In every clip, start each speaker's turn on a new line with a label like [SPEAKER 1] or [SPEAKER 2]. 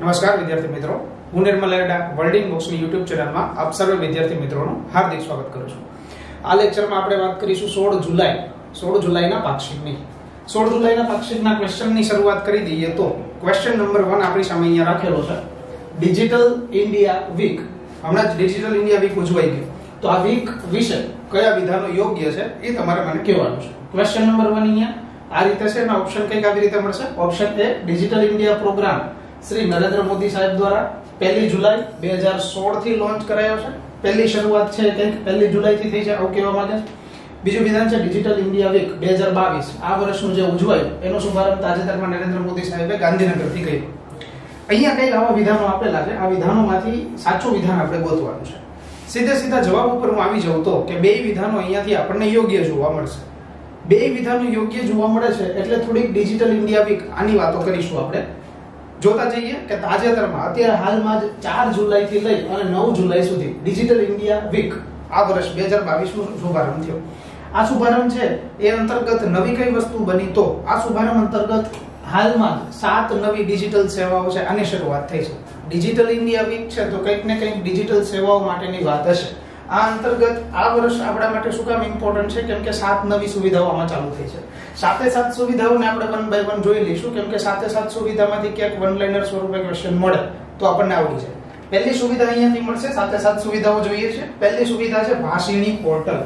[SPEAKER 1] નમસ્કાર, વિદ્યાર્થી મિત્રો. હું નિર્મલ એરડા વર્લ્ડિંગ બુક્સની યુટ્યુબ ચેનલમાં આપ સર્વે વિદ્યાર્થી મિત્રોનું હાર્દિક સ્વાગત કરું છું. આ લેક્ચરમાં આપણે વાત કરીશું સોળ જુલાઈ. સોળ જુલાઈના પાક્ષિકની. સોળ જુલાઈના પાક્ષિકના ક્વેશ્ચનની શરૂઆત કરી દઈએ તો ક્વેશ્ચન નંબર વન આપણી સામે અહીંયા રાખેલો છે. ડિજિટલ ઇન્ડિયા વીક હમણાં જ ડિજિટલ ઇન્ડિયા વીક ઉજવાઈ ગયું. તો આ વીક વિશે કયા વિધાનો યોગ્ય છે એ તમારે મને કહેવાનું છે. ક્વેશ્ચન નંબર વન અહીંયા. આ રીતે છે એના ઓપ્શન કંઈક આવી રીતે મળશે? ઓપ્શન એ digital India program Shri Narendra Modi સાહેબ દ્વારા પહેલી જુલાઈ બે હજાર સોળથી લોન્ચ કરાયો છે. પહેલી શરૂઆત છે કંઈક પહેલી જુલાઈ થી થઈ છે, આવું કહેવા છે. બીજું વિધાન છે ડિજિટલ ઇન્ડિયા વીક બે હજાર બાવીસ. આ વર્ષનું જે ઉજવાયું, એનો શુભારંભ તાજેતરમાં નરેન્દ્ર મોદી સાહેબે ગાંધીનગરથી કર્યો. અહીંયા કંઈક આવા વિધાનો આપેલા છે. આ વિધાનોમાંથી સાચું વિધાન આપણે ગોતવાનું છે. સીધે સીધા જવાબ ઉપર હું આવી જાઉં તો કે બે વિધાનો અહીંયાથી આપણને યોગ્ય જોવા મળશે. બે વિધાનો યોગ્ય જોવા મળે છે એટલે થોડીક ડિજિટલ ઇન્ડિયા વીક આની વાતો કરીશું આપણે. જોતા જઈએ કે તાજેતરમાં અત્યારે હાલમાં જ ચાર જુલાઈ થી લઈ અને નવ જુલાઈ સુધી ડિજિટલ ઇન્ડિયા વીક આ વર્ષ બે હજાર બાવીસ નો શુભારંભ થયો. આ શુભારંભ છે એ અંતર્ગત નવી કઈ વસ્તુ બની તો? આ શુભારંભ અંતર્ગત હાલમાં સાત નવી ડિજિટલ સેવાઓ છે, આની શરૂઆત થઈ છે. ડિજિટલ ઇન્ડિયા વીક છે તો કંઈક ને કંઈક ડિજિટલ સેવાઓ માટેની વાત હશે. આ અંતર્ગત આ વર્ષ આપણા માટે શું કામ ઇમ્પોર્ટન્ટ છે? કેમ કે સાત નવી સુવિધાઓ આમાં ચાલુ થઈ છે. સાથે સાત સુવિધાઓને આપણે વન બાય વન જોઈ લઈશું. કેમ કે સાથે સાત સુવિધામાંથી ક્યાંક વન લાઇનર સ્વરૂપે ક્વેશ્ચન મળે, તો આપણને આવડી જાય. પહેલી સુવિધા અહીંયાથી મળશે. સાથે સાત સુવિધાઓ જોઈએ છે. પહેલી સુવિધા છે ભાષીણી પોર્ટલ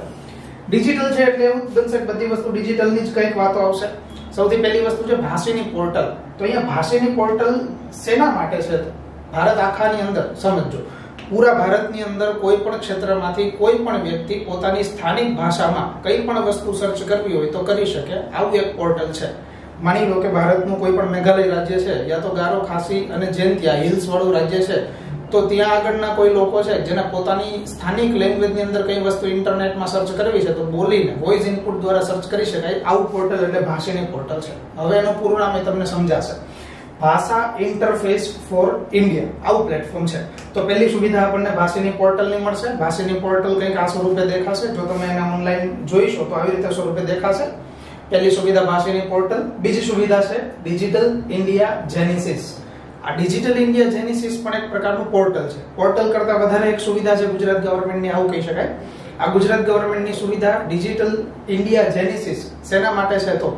[SPEAKER 1] ડિજિટલ છે એટલે એવું બનશે બધી વસ્તુ ડિજિટલની જ કંઈક વાતો આવશે. સૌથી પહેલી વસ્તુ છે ભાષીની પોર્ટલ તો અહીંયા ભાષીની પોર્ટલ શેના માટે છે? ભારત આખાની અંદર. સમજો. પૂરા ભારતની અંદર કોઈ પણ ક્ષેત્રમાંથી કોઈ પણ વ્યક્તિ પોતાની સ્થાનિક ભાષામાં કઈ પણ વસ્તુ સર્ચ કરવી હોય તો કરી શકે. આવું એક પોર્ટલ છે. માની લો કે ભારતનું કોઈ પણ મેઘાલય રાજ્ય છે યા તો ગારો, ખાસી અને જેન્તિયા હિલ્સ વાળું રાજ્ય છે, તો ત્યાં આગળના કોઈ લોકો છે જેને પોતાની સ્થાનિક લેંગ્વેજની અંદર કઈ વસ્તુ ઇન્ટરનેટમાં સર્ચ કરવી છે તો બોલીને વોઇસ ઇનપુટ દ્વારા સર્ચ કરી શકાય. આવું પોર્ટલ એટલે ભાષાની પોર્ટલ છે. હવે એનું પૂરું નામ તમને સમજાશે. ભાષા ઇન્ટરફેસ ફોર ઇન્ડિયા આવું પ્લેટફોર્મ છે. તો પહેલી સુવિધા આપણને ભાષીની પોર્ટલની મળશે. ભાષીની પોર્ટલ કંઈક આ સ્વરૂપે દેખાશે. જો તમે એને ઓનલાઈન જોઈશો તો આવી રીતે સ્વરૂપે દેખાશે. પહેલી સુવિધા ભાષીની પોર્ટલ બીજી સુવિધા છે ડિજિટલ ઇન્ડિયા જેનિસિસ આ ડિજિટલ ઇન્ડિયા જેનિસિસ પણ એક પ્રકારનું પોર્ટલ છે. પોર્ટલ કરતાં વધારે એક સુવિધા છે ગુજરાત ગવર્મેન્ટની આવું કહી શકાય. આ ગુજરાત ગવર્મેન્ટની સુવિધા ડિજિટલ ઇન્ડિયા જેનિસિસ શેના માટે છે તો?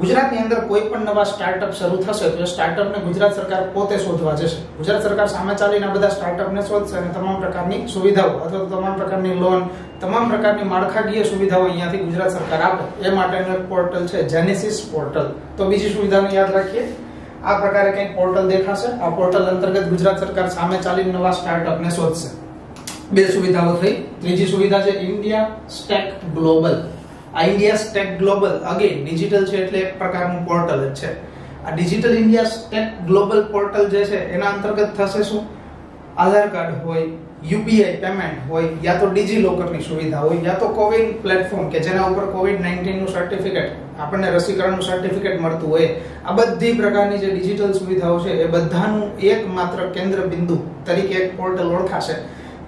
[SPEAKER 1] ગુજરાતની અંદર કોઈ પણ નવા સ્ટાર્ટઅપ શરૂ થશે તો સ્ટાર્ટઅપને ગુજરાત સરકાર પોતે શોધવા જશે. ગુજરાત સરકાર સામે ચાલીને આ બધા સ્ટાર્ટઅપને શોધશે અને તમામ પ્રકારની સુવિધાઓ અથવા તો તમામ પ્રકારની લોન તમામ પ્રકારની માળખાકીય સુવિધાઓ અહીંયાથી ગુજરાત સરકાર આપે. એ માટેનું એક પોર્ટલ છે જેનેસિસ પોર્ટલ તો બીજી સુવિધાને યાદ રાખીએ. આ પ્રકારે કંઈક પોર્ટલ દેખાશે. આ પોર્ટલ અંતર્ગત ગુજરાત સરકાર સામે ચાલીને નવા સ્ટાર્ટઅપને શોધશે. બે સુવિધાઓ થઈ. ત્રીજી સુવિધા છે ઇન્ડિયા સ્ટેક ગ્લોબલ આ India stack global again digital છે એટલે એક પ્રકારનું પોર્ટલ જ છે. આ digital India stack global portal જે છે, એના અંતર્ગત થશે શું? આધાર કાર્ડ હોય, યુપીઆઈ પેમેન્ટ હોય, યા તો ડીજી લોકરની સુવિધા હોય, યા તો કોવિન પ્લેટફોર્મ કે જેના ઉપર કોવિડ નાઇન્ટીનનું સર્ટિફિકેટ આપણને રસીકરણનું સર્ટિફિકેટ મળતું હોય. આ બધી પ્રકારની જે ડિજિટલ સુવિધાઓ છે, એ બધાનું એકમાત્ર કેન્દ્ર બિંદુ તરીકે એક પોર્ટલ ઓળખાશે.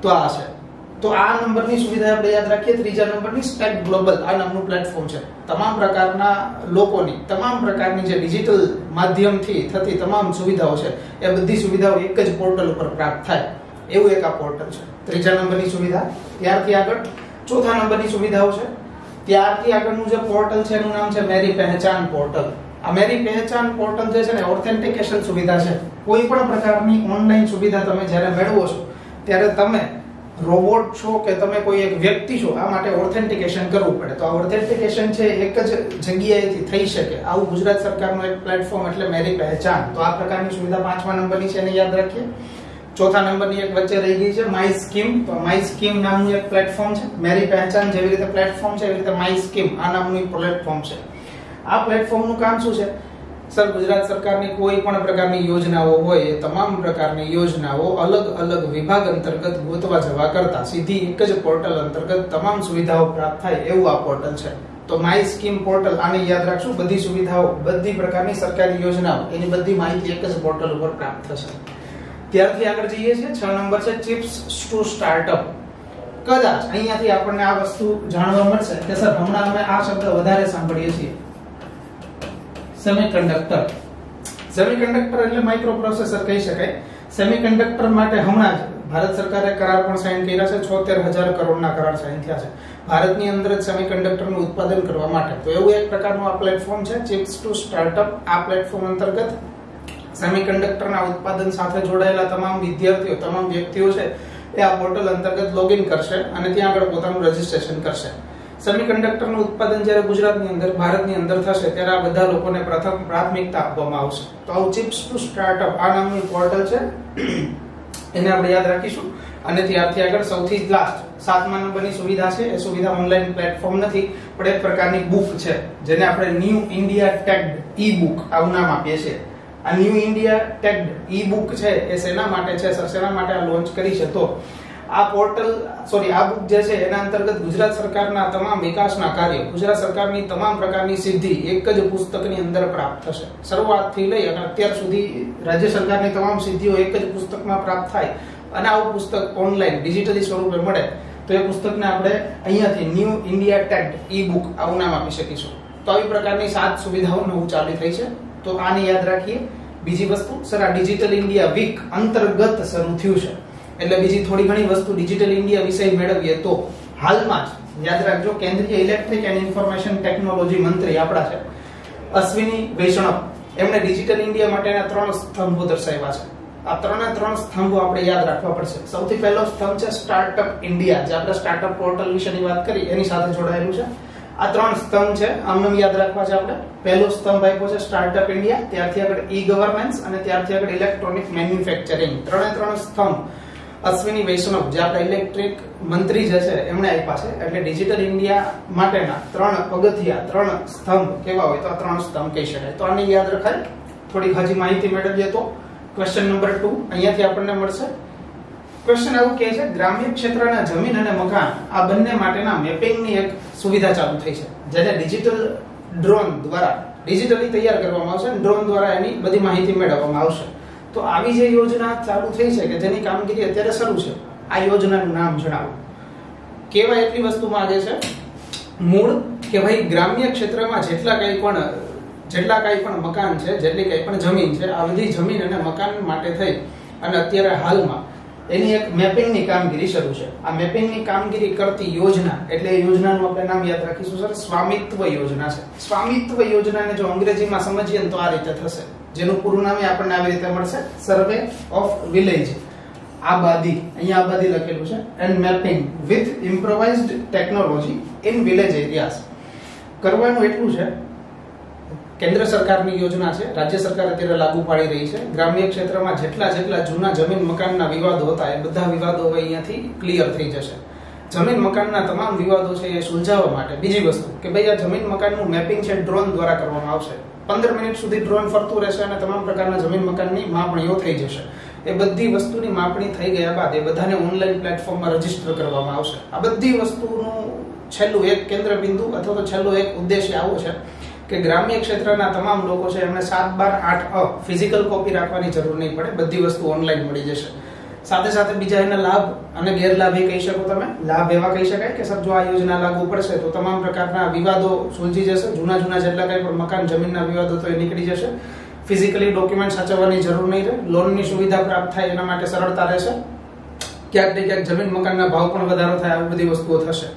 [SPEAKER 1] તો આ છે તો આ નંબરની સુવિધા આપણે યાદ રાખીએ. ત્રીજા નંબરની સ્પેક ગ્લોબલ આ નામનું પ્લેટફોર્મ છે. તમામ પ્રકારના લોકોની, તમામ પ્રકારની જે ડિજિટલ માધ્યમથી થતી તમામ સુવિધાઓ છે, એ બધી સુવિધાઓ એક જ પોર્ટલ ઉપર પ્રાપ્ત થાય. એવું એક આ પોર્ટલ છે. ત્રીજા નંબરની સુવિધા. ત્યારથી આગળ ચોથા નંબરની સુવિધાઓ છે. ત્યારથી આગળનું જે પોર્ટલ છે, એનું નામ છે મેરી પહેચાન પોર્ટલ આ મેરી પહેચાન પોર્ટલ જે છે ને ઓથેન્ટિકેશન સુવિધા છે. કોઈ પણ પ્રકારની ઓનલાઈન સુવિધા તમે જ્યારે મેળવો છો, ત્યારે તમે રોબોટ છો કે તમે કોઈ એક વ્યક્તિ છો, આ માટે ઓથેન્ટિકેશન કરવું પડે. તો આ ઓથેન્ટિકેશન છે એક જ જગ્યાએથી થઈ શકે. આવું ગુજરાત સરકારનું એક પ્લેટફોર્મ એટલે મેરી પહેચાન. તો આ પ્રકારની સુવિધા પાંચમા નંબરની છે એને યાદ રાખીએ. ચોથા નંબરની એક વચ્ચે રહી ગઈ છે માય સ્કીમ તો માય સ્કીમ નામનું એક પ્લેટફોર્મ છે. મેરી પહેચાન જેવી રીતે પ્લેટફોર્મ છે, એવી રીતે માય સ્કીમ આ નામનું પ્લેટફોર્મ છે. આ પ્લેટફોર્મનું કામ શું છે? સર, ગુજરાત સરકારની કોઈ પણ પ્રકારની યોજનાઓ હોય, એ તમામ પ્રકારની યોજનાઓ અલગ અલગ વિભાગ અંતર્ગત ગોતવા જવા કરતા સીધી એક જ પોર્ટલ અંતર્ગત તમામ સુવિધાઓ પ્રાપ્ત થાય એવું આ પોર્ટલ છે. તો માય સ્કીમ પોર્ટલ, આને યાદ રાખશું બધી સુવિધાઓ, બધી પ્રકારની સરકારી યોજનાઓ, એની બધી માહિતી એક જ પોર્ટલ ઉપર પ્રાપ્ત થશે. ત્યારથી આગળ જઈએ છીએ, છ નંબર છે, ચિપ્સ ટુ સ્ટાર્ટઅપ. કદાચ અહીંયાથી આપણને આ વસ્તુ જાણવા મળશે કે સર, હમણાં અમે આ શબ્દ વધારે સાંભળીએ છીએ. સેમિકન્ડક્ટર સેમિકન્ડક્ટર એટલે માઇક્રો પ્રોસેસર કહી શકાય. સેમિકન્ડક્ટર માટે હમણાં જ ભારત સરકારે કરાર પણ સાઇન કર્યા છે. છોતેર હજાર કરોડના કરાર સાઇન થયા છે. ભારતની અંદર જ સેમિકન્ડક્ટરનું ઉત્પાદન કરવા માટે. તો એવું એક પ્રકારનું આ પ્લેટફોર્મ છે ચિપ્સ ટુ સ્ટાર્ટઅપ આ પ્લેટફોર્મ અંતર્ગત સેમિકન્ડક્ટરના ઉત્પાદન સાથે જોડાયેલા તમામ વિદ્યાર્થીઓ, તમામ વ્યક્તિઓ છે, એ આ પોર્ટલ અંતર્ગત લોગિન કરશે અને ત્યાં આગળ પોતાનું રજીસ્ટ્રેશન કરશે. સેમિકન્ડક્ટરનું ઉત્પાદન જ્યારે ગુજરાતની અંદર, ભારતની અંદર થશે, ત્યારે આ બધા લોકોને પ્રથમ પ્રાથમિકતા આપવામાં આવશે. તો આવું ચિપ્સ ટુ સ્ટાર્ટઅપ, આ નામનું પોર્ટલ છે. એને આપણે યાદ રાખીશું. અને ત્યારથી આગળ સૌથી લાસ્ટ સાતમા નંબરની સુવિધા છે. એ સુવિધા ઓનલાઈન પ્લેટફોર્મ નથી, પણ એક પ્રકારની બુક છે, જેને આપણે new India tagged e book આવું નામ આપીએ છીએ. આ new India tagged e book છે, એ શેના માટે છે? સર, શેના માટે આ લોન્ચ કરી છે? તો આ પોર્ટલ સોરી આ બુક જે છે, એના અંતર્ગત ગુજરાત સરકારના તમામ વિકાસના કાર્યો, ગુજરાત સરકારની તમામ પ્રકારની સિદ્ધિ એક જ પુસ્તકની અંદર પ્રાપ્ત થશે. શરૂઆતથી લઈ અને અત્યાર સુધી રાજ્ય સરકારની તમામ સિદ્ધિઓ એક જ પુસ્તકમાં પ્રાપ્ત થાય અને આવું પુસ્તક ઓનલાઈન ડિજિટલી સ્વરૂપે મળે, તો એ પુસ્તકને આપણે અહીંયાથી new India tent e book આવું નામ આપી શકીશું. તો આવી પ્રકારની સાત સુવિધાઓ નવું ચાલુ થઈ છે. તો આને યાદ રાખીએ. બીજી વસ્તુ, સર, આ ડિજિટલ ઇન્ડિયા વીક અંતર્ગત શરૂ થયું છે. એટલે બીજી થોડી ઘણી વસ્તુ ડિજિટલ ઇન્ડિયા વિષય મેળવીએ તો હાલમાં જ, યાદ રાખજો, કેન્દ્રીય ઇલેક્ટ્રિક એન્ડ ઇન્ફોર્મેશન ટેકનોલોજી મંત્રી આપણા છે, અશ્વિની વૈષ્ણવ. એમણે ડિજિટલ ઇન્ડિયા માટેના ત્રણ સ્તંભો દર્શાવ્યા છે. આ ત્રણે ત્રણ સ્તંભો આપણે યાદ રાખવા પડશે. સૌથી પહેલો સ્તંભ છે સ્ટાર્ટઅપ ઇન્ડિયા જે આપણે સ્ટાર્ટઅપ પોર્ટલ વિશેની વાત કરી, એની સાથે જોડાયેલું છે. આ ત્રણ સ્તંભ છે આમનામ યાદ રાખવા છે આપણે. પહેલો સ્તંભ આપ્યો છે સ્ટાર્ટઅપ ઇન્ડિયા ત્યારથી આગળ ઈ ગવર્નન્સ અને ત્યારથી આગળ ઇલેક્ટ્રોનિક મેન્યુફેક્ચરિંગ ત્રણે ત્રણ સ્તંભ. અશ્વિની વૈષ્ણવ જે આપણા ઇલેક્ટ્રિક મંત્રી જે છે, એમણે આપ્યા છે. એટલે ડિજિટલ ઇન્ડિયા માટેના ત્રણ પગથિયા, ત્રણ સ્તંભ કેવા હોય તો આ ત્રણ સ્તંભ કહી શકાય. તો આને યાદ રખાય. થોડીક હજી માહિતી મેળવીએ તો. ક્વેશ્ચન નંબર ટુ અહીંયાથી આપણને મળશે. ક્વેશ્ચન એવું કહે છે, ગ્રામ્ય ક્ષેત્રના જમીન અને મકાન, આ બંને માટેના મેપિંગની એક સુવિધા ચાલુ થઈ છે. જેને ડિજિટલ ડ્રોન દ્વારા ડિજિટલી તૈયાર કરવામાં આવશે ડ્રોન દ્વારા એની બધી માહિતી મેળવવામાં આવશે. તો આવી જે યોજના ચાલુ થઈ છે કે જેની કામગીરી અત્યારે શરૂ છે, આ યોજનાનું નામ જણાવો. કેવા એટલી વસ્તુ માંગે છે, મૂળ કે ભાઈ ગ્રામ્ય ક્ષેત્રમાં જેટલા કંઈ પણ, જેટલા કંઈ પણ મકાન છે, જેટલી કંઈ પણ જમીન છે, આ બધી જમીન અને મકાન માટે થઈ અને અત્યારે હાલમાં એની એક મેપિંગની કામગીરી શરૂ છે. આ મેપિંગની કામગીરી કરતી યોજના, એટલે યોજનાનું આપણે નામ યાદ રાખીશું, સર, સ્વામિત્વ યોજના છે. સ્વામિત્વ યોજનાને જો અંગ્રેજીમાં સમજીએ તો આ રીતે થશે. જેનું પૂરું નામ આપણને આવી રીતે મળશે. સર્વે ઓફ વિલેજ આબાદી. અહીંયા આબાદી લખેલું છે. And mapping with improvised technology in village areas કરવાનું એટલું છે, કેન્દ્ર સરકારની યોજના છે. રાજ્ય સરકાર અત્યારે લાગુ પાડી રહી છે. ગ્રામ્ય ક્ષેત્રમાં જેટલા જેટલા જૂના જમીન મકાનના વિવાદો હતા, એ બધા વિવાદો હવે અહીંયાથી ક્લિયર થઈ જશે. જમીન મકાનના તમામ વિવાદો છે એ સુલઝાવવા માટે. બીજી વસ્તુ કે ભાઈ આ જમીન મકાનનું મેપિંગ છે ડ્રોન દ્વારા કરવામાં આવશે. પંદર મિનિટ સુધી ડ્રોન ફરતું રહેશે અને તમામ પ્રકારના જમીન મકાનની માપણીઓ થઈ જશે. એ બધી વસ્તુની માપણી થઈ ગયા બાદ એ બધાને ઓનલાઈન પ્લેટફોર્મમાં રજિસ્ટર કરવામાં આવશે. આ બધી વસ્તુનું છેલ્લું એક કેન્દ્ર બિંદુ અથવા તો છેલ્લો એક ઉદ્દેશ્ય આવો છે કે ગ્રામ્ય ક્ષેત્રના તમામ લોકો છે એમને સાત બાર આઠ અ ફિઝિકલ કોપી રાખવાની જરૂર નહીં પડે. બધી વસ્તુ ઓનલાઈન મળી જશે. સાથે સાથે બીજા એના લાભ અને ગેરલાભ એ કહી શકો તમે? લાભ એવા કહી શકાય કે સર, જો આ યોજના લાગુ પડશે તો તમામ પ્રકારના વિવાદો સુલઝી જશે. જૂના જૂના જેટલા કંઈ પણ મકાન, જમીનના વિવાદો તો એ નીકળી જશે. ફિઝિકલી ડોક્યુમેન્ટ સાચવવાની જરૂર નહીં રહે. લોનની સુવિધા પ્રાપ્ત થાય એના માટે સરળતા રહેશે. ક્યાંક ને ક્યાંક જમીન મકાનના ભાવ પણ વધારો થાય, આવી બધી વસ્તુઓ થશે.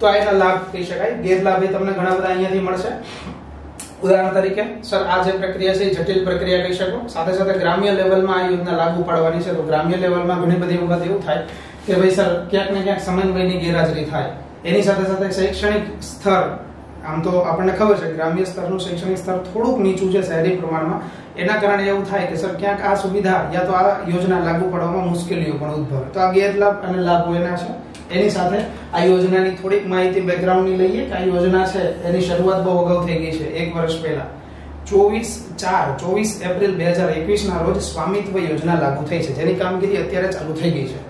[SPEAKER 1] તો આ એના લાભ કહી શકાય. ગેરલાભ એ તમને ઘણા બધા અહીંયાથી મળશે. ઉદાહરણ તરીકે, સર, આ જે પ્રક્રિયા છે એ જટિલ પ્રક્રિયા કહી શકો. સાથે સાથે ગ્રામ્ય લેવલમાં આ યોજના લાગુ પાડવાની છે. તો ગ્રામ્ય લેવલમાં ઘણી બધી વખત એવું થાય કે, ભાઈ, સર, ક્યાંક ને ક્યાંક સમન્વયની ગેરહાજરી થાય. એની સાથે સાથે શૈક્ષણિક સ્તર, આમ તો આપણને ખબર છે, ગ્રામ્ય સ્તરનું શૈક્ષણિક સ્તર થોડુંક નીચું છે શહેરી પ્રમાણમાં. એના કારણે એવું થાય કે, સર, ક્યાંક આ સુવિધા યા તો આ યોજના લાગુ પાડવામાં મુશ્કેલીઓ પણ ઉદ્ભવે. તો આ ગેરલાભ અને લાભો એના છે? એની સાથે આ યોજનાની થોડીક માહિતી બેકગ્રાઉન્ડની લઈએ કે આ યોજના છે એની શરૂઆત બહુ અગાઉ થઈ ગઈ છે, એક વર્ષ પહેલા. ચોવીસ ચાર, ચોવીસ એપ્રિલ બે હજાર એકવીસના રોજ સ્વામિત્વ યોજના લાગુ થઈ છે, જેની કામગીરી અત્યારે ચાલુ થઈ ગઈ છે.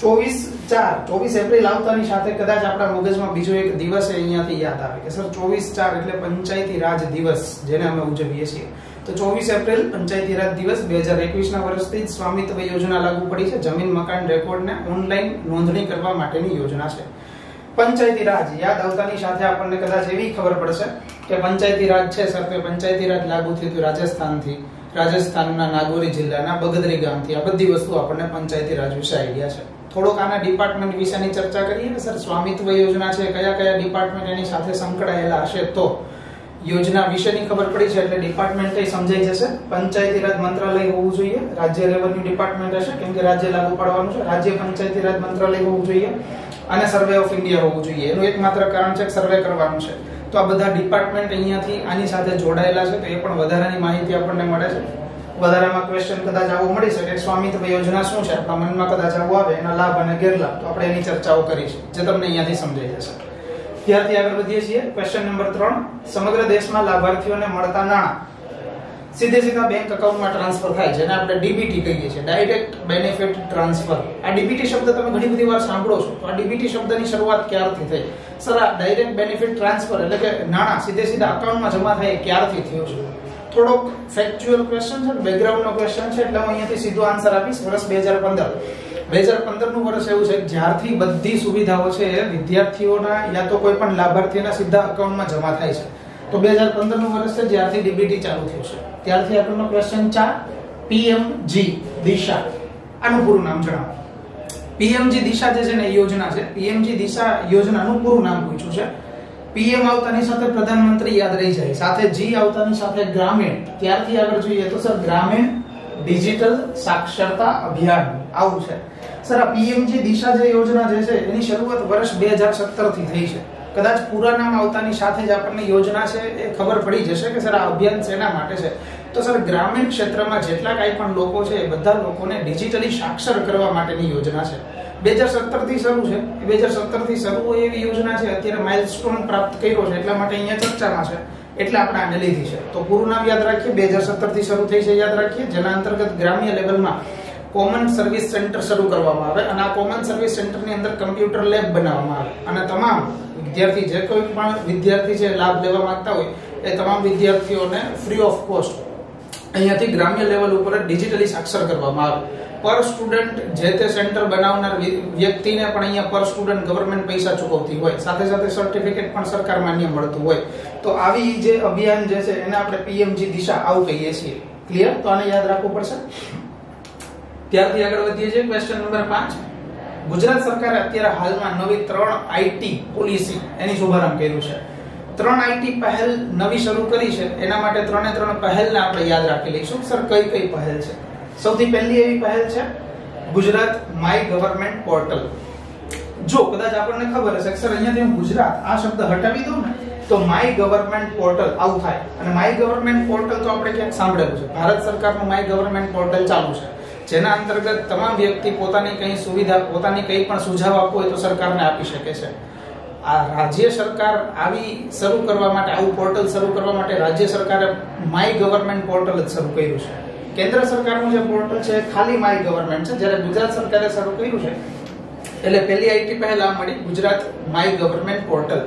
[SPEAKER 1] ચોવીસ ચાર, ચોવીસ એપ્રિલ આવતાની સાથે કદાચ આપણા મગજમાં બીજો એક દિવસ અહીંયાથી યાદ આવે કે સર, ચોવીસ ચાર એટલે પંચાયતી રાજ દિવસ, જેને અમે ઉજવીએ છીએ. તો ચોવીસ એપ્રિલ પંચાયતી રાજ દિવસ બે હજાર એકવીસ ના વર્ષથી જ સ્વામિત્વ યોજના લાગુ પડી છે. જમીન, મકાન, રેકોર્ડને ઓનલાઈન નોંધણી કરવા માટેની યોજના છે. પંચાયતી રાજ યાદ આવતાની સાથે આપણને કદાચ એવી ખબર પડશે કે પંચાયતી રાજ છે સર કે પંચાયતી રાજ લાગુ થયું રાજસ્થાનથી. રાજસ્થાનના નાગોરી જિલ્લાના બગદરી ગામથી. આ બધી વસ્તુ આપણને પંચાયતી રાજ વિશે આઈડિયા છે. થોડોક આના ડિપાર્ટમેન્ટ વિશેની ચર્ચા કરીએ સર? સ્વામિત્વ યોજના છે, કયા કયા ડિપાર્ટમેન્ટ એની સાથે સંકળાયેલા હશે તો? યોજના વિશેની ખબર પડી છે એટલે ડિપાર્ટમેન્ટ સમજાઈ જશે. પંચાયતી રાજ મંત્રાલય હોવું જોઈએ. રાજ્ય લેવલનું ડિપાર્ટમેન્ટ હશે. કેમ કે રાજ્ય લાગુ પાડવાનું છે. રાજ્ય પંચાયતી રાજ મંત્રાલય હોવું જોઈએ. અને સર્વે ઓફ ઇન્ડિયા હોવું જોઈએ. એનું એકમાત્ર કારણ છે સર્વે કરવાનું છે. તો આ બધા ડિપાર્ટમેન્ટ અહીંયાથી આની સાથે જોડાયેલા છે. તો એ પણ વધારાની માહિતી આપણને મળે છે. વધારામાં ક્વેશ્ચન કદાચ આવું મળી શકે સ્વામિત્વ યોજના શું છે? આપણા મનમાં કદાચ આવું આવે. એના લાભ અને ગેરલાભ. તો આપણે એની ચર્ચાઓ કરીશું. જે તમને અહીંયાથી સમજાઈ જશે. ત્યારથી આગળ વધીએ છીએ. ક્વેશ્ચન નંબર ત્રણ. સમગ્ર દેશમાં લાભાર્થીઓને મળતા નાણાં. સીધે સીધા બેંક એકાઉન્ટમાં ટ્રાન્સફર થાય, જેને આપણે ડીબીટી કહીએ છીએ. ડાયરેક્ટ બેનિફિટ ટ્રાન્સફર આ ડીબીટી શબ્દ તમે ઘણી બધી વાર સાંભળો છો. આ ડીબીટી શબ્દની શરૂઆત ક્યારથી થઈ? સર, આ ડાયરેક્ટ બેનિફિટ ટ્રાન્સફર એટલે કે નાણાં સીધે સીધા અકાઉન્ટમાં જમા થાય ક્યારથી થયો છે? થોડોક ફેક્ચ્યુઅલ ક્વેશ્ચન છે બેકગ્રાઉન્ડનો ક્વેશ્ચન છે, એટલે હું અહીંયાથી સીધો આન્સર આપીશ. વર્ષ બે હજાર પંદર. બે હજાર પંદરનું વર્ષ એવું છે જ્યારથી બધી સુવિધાઓ છે, વિદ્યાર્થીઓના યા તો કોઈ પણ લાભાર્થીના સીધા અકાઉન્ટમાં જમા થાય છે. તો બે હજાર પંદરનું વર્ષ છે, જ્યારથી ડીબીટી ચાલુ થયું છે. ત્યારથી આગળનો ક્વેશ્ચન ચાર પીએમજી દિશા, આનું પૂરું નામ જણાવો. પીએમજી દિશા જે છે ને યોજના છે. પીએમજી દિશા યોજનાનું પૂરું નામ પૂછ્યું છે. પીએમ આવતાની સાથે પ્રધાનમંત્રી યાદ રહી જાય. સાથે જી આવતાની સાથે ગ્રામીણ. ત્યારથી આગળ જોઈએ તો, સર, ગ્રામીણ ડિજિટલ સાક્ષરતા અભિયાન. આવું છે. સર, આ પીએમજી દિશા જે યોજના જે છે, એની શરૂઆત વર્ષ 2017 થી થઈ છે. કદાચ પૂરા નામ આવતાની સાથે જ આપણને યોજના છે એ ખબર પડી જશે કે, સર, આ અભિયાન શેના માટે છે? તો, સર, ગ્રામીણ ક્ષેત્રમાં જેટલા કાંઈ પણ લોકો છે, એ બધા લોકોને ડિજિટલી સાક્ષર કરવા માટેની યોજના છે. બે હજાર સત્તરથી શરૂ છે. બે હજાર સત્તરથી શરૂ એવી યોજના છે. અત્યારે માઇલસ્ટોન પ્રાપ્ત કર્યો છે. એટલા માટે અહીંયા ચર્ચામાં છે. એટલે આપણે આને લીધી છે. તો પૂરું નામ યાદ રાખીએ. બે હજાર સત્તરથી શરૂ થઈ છે, યાદ રાખીએ. જેના અંતર્ગત ગ્રામ્ય લેવલમાં કોમન સર્વિસ સેન્ટર શરૂ કરવામાં આવે અને આ કોમન સર્વિસ સેન્ટરની અંદર કમ્પ્યુટર લેબ બનાવવામાં આવે. અને તમામ વિદ્યાર્થી, જે કોઈ પણ વિદ્યાર્થી છે, લાભ લેવા માંગતા હોય, એ તમામ વિદ્યાર્થીઓને ફ્રી ઓફ કોસ્ટ અહીંયાથી ગ્રામ્ય લેવલ ઉપર ડિજિટલી સાક્ષર કરવામાં આવે. પર સ્ટુડન્ટ જે તે સેન્ટર બનાવનાર વ્યક્તિને પણ અહીંયા પર સ્ટુડન્ટ ગવર્મેન્ટ પૈસા ચૂકવતી હોય, સાથે સાથે સર્ટિફિકેટ પણ સરકાર માન્ય મળતું હોય. તો આવી જે અભિયાન જે છે, એને આપણે પીએમજી દિશા આવું કહીએ છીએ. ક્લિયર તો આને યાદ રાખવું પડશે? ત્યારથી આગળ વધીએ છીએ. ક્વેશ્ચન નંબર 5 ગુજરાત સરકારે અત્યારે હાલમાં નવી ત્રણ આઈટી પોલિસી એની શુભારંભ કર્યું છે. ત્રણ આઈટી પહેલ નવી શરૂ કરી છે. એના માટે ત્રણે ત્રણ પહેલને આપણે યાદ રાખી લઈશું. સર, કઈ કઈ પહેલ છે? સૌથી પહેલી એવી પહેલ છે ગુજરાત માય ગવર્મેન્ટ પોર્ટલ. જો કદાચ આપણને ખબર હશે સર, અહીંયાથી હું ગુજરાત આ શબ્દ હટાવી દઉં ને, તો માય ગવર્મેન્ટ પોર્ટલ આવું થાય. અને માય ગવર્મેન્ટ પોર્ટલ તો આપણે ક્યાંક સાંભળેલું છે. ભારત સરકારનું માય ગવર્મેન્ટ પોર્ટલ ચાલુ છે. જેના અંતર્ગત તમામ વ્યક્તિ પોતાની કઈ સુવિધા, પોતાની કઈ પણ સુઝાવ આપવો હોય તો સરકારને આપી શકે છે. આ રાજ્ય સરકાર આવી શરૂ કરવા માટે, આવું પોર્ટલ શરૂ કરવા માટે રાજ્ય સરકારે માય ગવર્મેન્ટ પોર્ટલ જ શરૂ કર્યું છે. કેન્દ્ર સરકારનું જે પોર્ટલ છે ખાલી માય ગવર્મેન્ટ છે. જ્યારે ગુજરાત સરકારે શરૂ કર્યું છે, એટલે પહેલી આઈટી પહેલા મળી, ગુજરાત માય ગવર્મેન્ટ પોર્ટલ.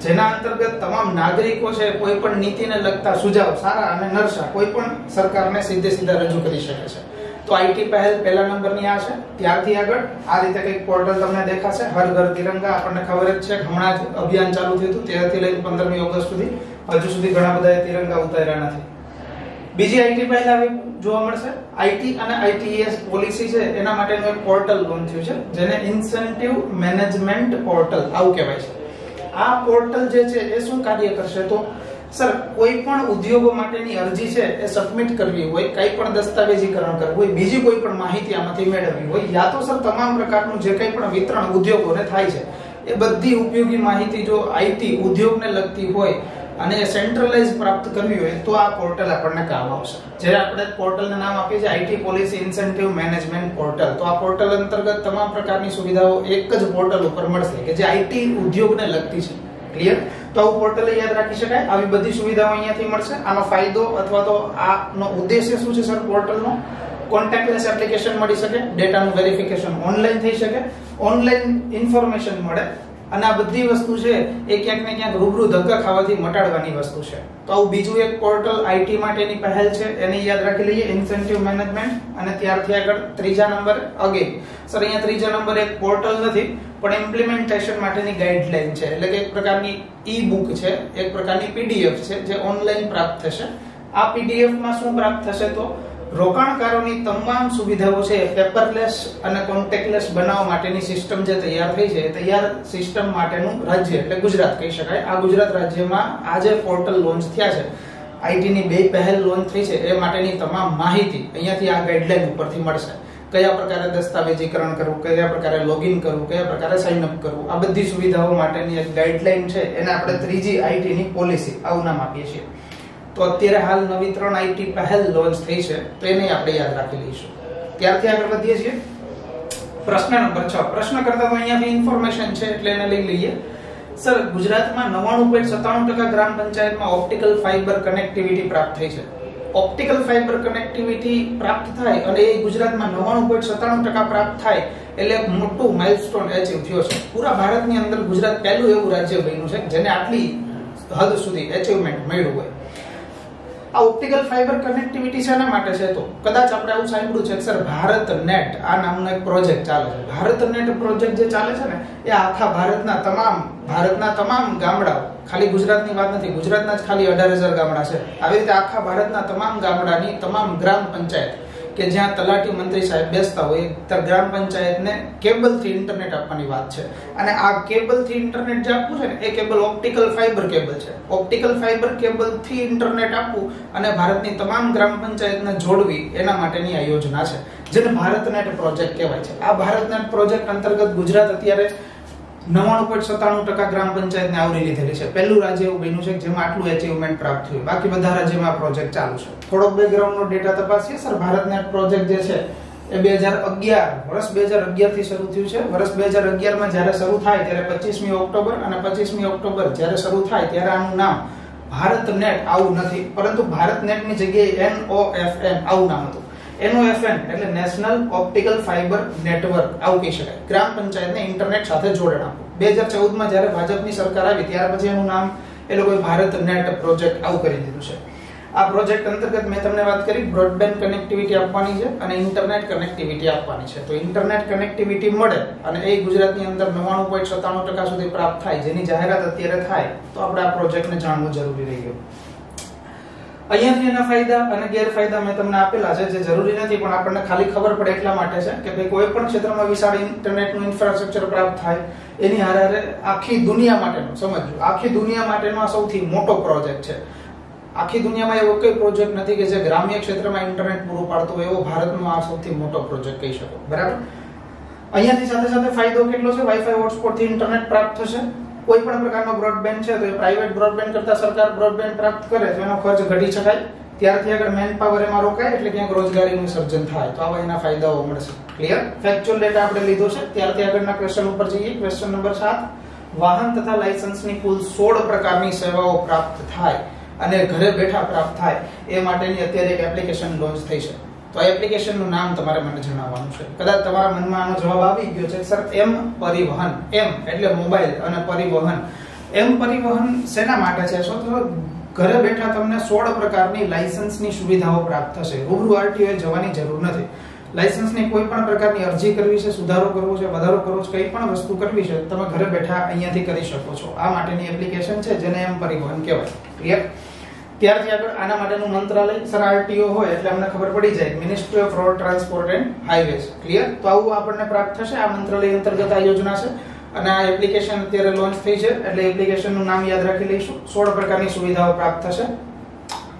[SPEAKER 1] જેના અંતર્ગત તમામ નાગરિકો છે, કોઈ પણ નીતિને લગતા સુઝાવ, સારા અને નરસા, કોઈ પણ સરકારને સીધે સીધા રજૂ કરી શકે છે. તો આઈટી પહેલ પહેલા નંબરની આ છે. ત્યારથી આગળ આ રીતે કંઈક પોર્ટલ તમને દેખાશે. હર ઘર તિરંગા, આપણને ખબર જ છે હમણાં જ અભિયાન ચાલુ થયું હતું. તેરથી લઈને પંદરમી ઓગસ્ટ સુધી હજુ સુધી ઘણા બધા તિરંગા ઉતાર્યા નથી. બીજી આઈટી પહેલ આવી જોવા મળશે. આઈટી અને આઈટીએસ પોલિસી છે, એના માટેનું એક પોર્ટલ લોન્ચ થયું છે, જેને ઇન્સેન્ટિવ મેનેજમેન્ટ પોર્ટલ આવું કહેવાય છે. આ પોર્ટલ જે છે, એ શું કાર્ય કરશે? તો સર, કોઈ પણ ઉદ્યોગો માટેની અરજી છે, એ સબમિટ કરવી હોય, કઈ પણ દસ્તાવેજીકરણ કરવું હોય, બીજી કોઈ પણ માહિતી આમાંથી મેળવવી હોય, યા તો સર તમામ પ્રકારનું જે કંઈ પણ વિતરણ ઉદ્યોગોને થાય છે, એ બધી ઉપયોગી માહિતી જો આઈટી ઉદ્યોગને લગતી હોય અને સેન્ટ્રલાઇઝ પ્રાપ્ત કરવી હોય, તો આ પોર્ટલ આપણને કામ આવશે. જે આપણે પોર્ટલને નામ આપીએ છીએ IT policy incentive management portal તો આ પોર્ટલ અંતર્ગત તમામ પ્રકારની સુવિધાઓ એક જ પોર્ટલ ઉપર મળશે, કે જે આઈટી ઉદ્યોગને લગતી છે. ક્લિયર તો આવું પોર્ટલ યાદ રાખી શકાય? આવી બધી સુવિધાઓ અહીંયાથી મળશે. આનો ફાયદો અથવા તો આનો ઉદ્દેશ્ય શું છે સર પોર્ટલનો કોન્ટેક્ટલેસ એપ્લિકેશન મળી શકે ડેટાનું વેરિફિકેશન ઓનલાઈન થઈ શકે ઓનલાઈન ઇન્ફોર્મેશન મળે, અને આ બધી વસ્તુ છે એ ક્યાંક ને ક્યાંક રૂબરૂ ધક્કા ખાવાથી મટાડવાની વસ્તુ છે. તો આવું બીજું એક પોર્ટલ આઈટી માટેની પહેલ છે, એને યાદ રાખી લઈએ ઇન્સેન્ટિવ મેનેજમેન્ટ અને ત્યારથી આગળ ત્રીજા નંબર અગેન સર અહીંયા ત્રીજા નંબર એક પોર્ટલ નથી. પણ ઇમ્પ્લિમેન્ટેશન માટેની ગાઈડલાઈન છે. એટલે કે એક પ્રકારની ઈ બુક છે, એક પ્રકારની પીડીએફ છે, જે ઓનલાઈન પ્રાપ્ત થશે. આ પીડીએફમાં શું પ્રાપ્ત થશે તો રોકાણકારોની તમામ સુવિધાઓ છે પેપરલેસ અને કોન્ટેક્ટલેસ બનાવવા માટેની સિસ્ટમ જે તૈયાર થઈ છે તૈયાર સિસ્ટમ માટેનું રાજ્ય, એટલે ગુજરાત કહી શકાય. આ ગુજરાત રાજ્યમાં આજે પોર્ટલ લોન્ચ થયા છે. આઈટીની બે પહેલ લોન્ચ થઈ છે, એ માટેની તમામ માહિતી અહીંયાથી આ ગાઈડલાઈન ઉપરથી મળશે. કયા પ્રકારે દસ્તાવેજીકરણ કરવું, કયા પ્રકારે લોગિન કરવું, કયા પ્રકારે સાઇન અપ કરવું, આ બધી સુવિધાઓ માટેની એક ગાઈડલાઈન છે. એને આપણે ત્રીજી આઈટીની પોલિસી આવું નામ આપીએ છીએ. તો અત્યારે હાલ નવી ત્રણ આઈટી પહેલ લોન્ચ થઈ છે, તો એને આપણે યાદ રાખી લઈશું. ત્યારથી આગળ વધીએ છીએ. પ્રશ્ન નંબર છ. પ્રશ્ન કરતા તો અહીંયાથી ઇન્ફોર્મેશન છે, એટલે એને લઈ લઈએ. સર, ગુજરાતમાં નવાણું પોઈન્ટ સત્તાણું ટકા ગ્રામ પંચાયતમાં ઓપ્ટિકલ ફાઇબર કનેક્ટિવિટી પ્રાપ્ત થઈ છે. ઓપ્ટિકલ ફાઇબર કનેક્ટિવિટી પ્રાપ્ત થાય અને એ ગુજરાતમાં નવ્વાણું પોઈન્ટ સત્તાણું ટકા પ્રાપ્ત થાય એટલે મોટું માઇલસ્ટોન એચીવ થયો છે. પૂરા ભારતની અંદર ગુજરાત પહેલું એવું રાજ્ય બન્યું છે જેને આટલી હદ સુધી એચિવમેન્ટ મળ્યું હોય. આ ઓપ્ટિકલ ફાઇબર કનેક્ટિવિટી શેના માટે છે તો? કદાચ આપણે આવું સાંભળ્યું છે સર ભારત નેટ, આ નામનો એક પ્રોજેક્ટ ચાલે છે. ભારત નેટ પ્રોજેક્ટ જે ચાલે છે ને, એ આખા ભારતના તમામ ભારતના તમામ ગામડાઓ, ખાલી ગુજરાતની વાત નથી, ગુજરાતના જ ખાલી અઢાર હજાર ગામડા છે. આવી રીતે આખા ભારતના તમામ ગામડાની તમામ ગ્રામ પંચાયત કે જ્યાં તલાટી મંત્રી સાહેબ બેસતા હોય ત્યાં ગ્રામ પંચાયતને કેબલથી ઇન્ટરનેટ આપવાની વાત છે. અને આ કેબલથી ઇન્ટરનેટ જે આપવું છે ને, એ કેબલ ઓપ્ટિકલ ફાઇબર કેબલ છે. ઓપ્ટિકલ ફાઇબર કેબલથી ઇન્ટરનેટ આપવું અને ભારતની તમામ ગ્રામ પંચાયતને જોડવી, એના માટેની આ યોજના છે. જેને ભારતનેટ પ્રોજેક્ટ કહેવાય છે. આ ભારતનેટ પ્રોજેક્ટ અંતર્ગત ગુજરાત અત્યારે નવ્વાણું પોઈન્ટ સત્તાણું ટકા ગ્રામ પંચાયતને આવરી લીધેલી છે. પહેલું રાજ્ય એવું બન્યું છે જેમાં આટલું એચિવમેન્ટ પ્રાપ્ત થયું. બાકી બધા રાજ્યમાં પ્રોજેક્ટ ચાલુ છે. થોડોક બેકગ્રાઉન્ડનો ડેટા તપાસીએ સર. ભારતનેટ પ્રોજેક્ટ જે છે એ બે હજાર અગિયાર, વર્ષ બે હજાર અગિયારથી શરૂ થયું છે. વર્ષ બે હજાર અગિયારમાં જ્યારે શરૂ થાય ત્યારે પચીસમી ઓક્ટોબર અને પચીસમી ઓક્ટોબર જ્યારે શરૂ થાય ત્યારે આનું નામ ભારત નેટ આવું નથી. પરંતુ ભારત નેટની જગ્યાએ એન એન આવું નામ હતું. એનઓએફએન એટલે નેશનલ ઓપ્ટિકલ ફાઇબર નેટવર્ક આવું કહી શકાય. ગ્રામ પંચાયતને ઇન્ટરનેટ સાથે જોડણ આપવું બે હજાર ચૌદમાં જ્યારે ભાજપની સરકાર આવી, ત્યાર પછી એનું નામ એ લોકોએ ભારત નેટ પ્રોજેક્ટ આવું કરી દીધું છે. આ પ્રોજેક્ટ અંતર્ગત મેં તમને વાત કરી બ્રોડબેન્ડ કનેક્ટિવિટી આપવાની છે અને ઇન્ટરનેટ કનેક્ટિવિટી આપવાની છે. તો ઇન્ટરનેટ કનેક્ટિવિટી મળે અને એ ગુજરાતની અંદર નવ્વાણું પોઈન્ટ સત્તાણું ટકા સુધી પ્રાપ્ત થાય, જેની જાહેરાત અત્યારે થાય, તો આપણે આ પ્રોજેક્ટને જાણવું જરૂરી રહી ગયું અહીંયાથી એના ફાયદા અને ગેરફાયદા મેં તમને આપેલા છે, જે જરૂરી નથી, પણ આપણને ખાલી ખબર પડે એટલા માટે છે કે ભાઈ કોઈ પણ ક્ષેત્રમાં વિશાળ ઇન્ટરનેટનું ઇન્ફ્રાસ્ટ્રક્ચર પ્રાપ્ત થાય, એની હારે આખી દુનિયા માટેનો, સમજજો, આખી દુનિયા માટેનો આ સૌથી મોટો પ્રોજેક્ટ છે. આખી દુનિયામાં એવો કોઈ પ્રોજેક્ટ નથી કે જે ગ્રામ્ય ક્ષેત્રમાં ઇન્ટરનેટ પૂરું પાડતો હોય એવો ભારતનો આ સૌથી મોટો પ્રોજેક્ટ કહી શકો, બરાબર? અહીંયાથી સાથે સાથે ફાયદો કેટલો છે? વાઈફાઈ હોટસ્પોટથી ઇન્ટરનેટ પ્રાપ્ત થશે? કોઈ પણ પ્રકારનો બ્રોડબેન્ડ છે, તો એ પ્રાઇવેટ બ્રોડબેન્ડ કરતા સરકાર બ્રોડબેન્ડ પ્રાપ્ત કરે, તો એનો ખર્ચ ઘટી શકાય. ત્યારથી આગળ મેન પાવર એમાં રોકાય, એટલે ક્યાંક રોજગારીનું સર્જન થાય. તો આવા એના ફાયદાઓ મળશે. ક્લિયર ફેક્ચ્યુઅલ ડેટા આપણે લીધો છે. ત્યારથી આગળના ક્વેશ્ચન ઉપર જઈએ. ક્વેશ્ચન નંબર સાત. વાહન તથા લાયસન્સની કુલ સોળ પ્રકારની સેવાઓ પ્રાપ્ત થાય અને ઘરે બેઠા પ્રાપ્ત થાય, એ માટેની અત્યારે એક એપ્લિકેશન લોન્ચ થઈ છે. તો એપ્લિકેશનનું નામ તમારે મને જણાવવાનું છે. કદાચ તમારા મનમાં આનો જવાબ આવી ગયો છે, સર, એમ પરિવહન, એમ, એટલે મોબાઈલ અને પરિવહન. એમ પરિવહન શેના માટે છે? શું તો ઘરે બેઠા તમને સોળ પ્રકારની લાયસન્સની સુવિધાઓ પ્રાપ્ત થશે. રૂબરૂ આરટીઓ જવાની જરૂર નથી. લાયસન્સની કોઈ પણ પ્રકારની અરજી કરવી છે, સુધારો કરવો છે, વધારો કરવો છે, કંઈ પણ વસ્તુ કરવી છે, તમે ઘરે બેઠા અહીંયાથી કરી શકો છો. આ માટેની એપ્લિકેશન છે, જેને એમ પરિવહન કહેવાય. ક્લિયર ત્યારથી આગળ આના માટેનું મંત્રાલય, સર, આરટીઓ હોય એટલે અમને ખબર પડી જાય ministry of road transport and highways clear તો આવું આપણને પ્રાપ્ત થશે. આ મંત્રાલય અંતર્ગત આ યોજના છે અને આ એપ્લિકેશન અત્યારે લોન્ચ થઈ છે એટલે એપ્લિકેશનનું નામ યાદ રાખી લઈશું. સોળ પ્રકારની સુવિધાઓ પ્રાપ્ત થશે.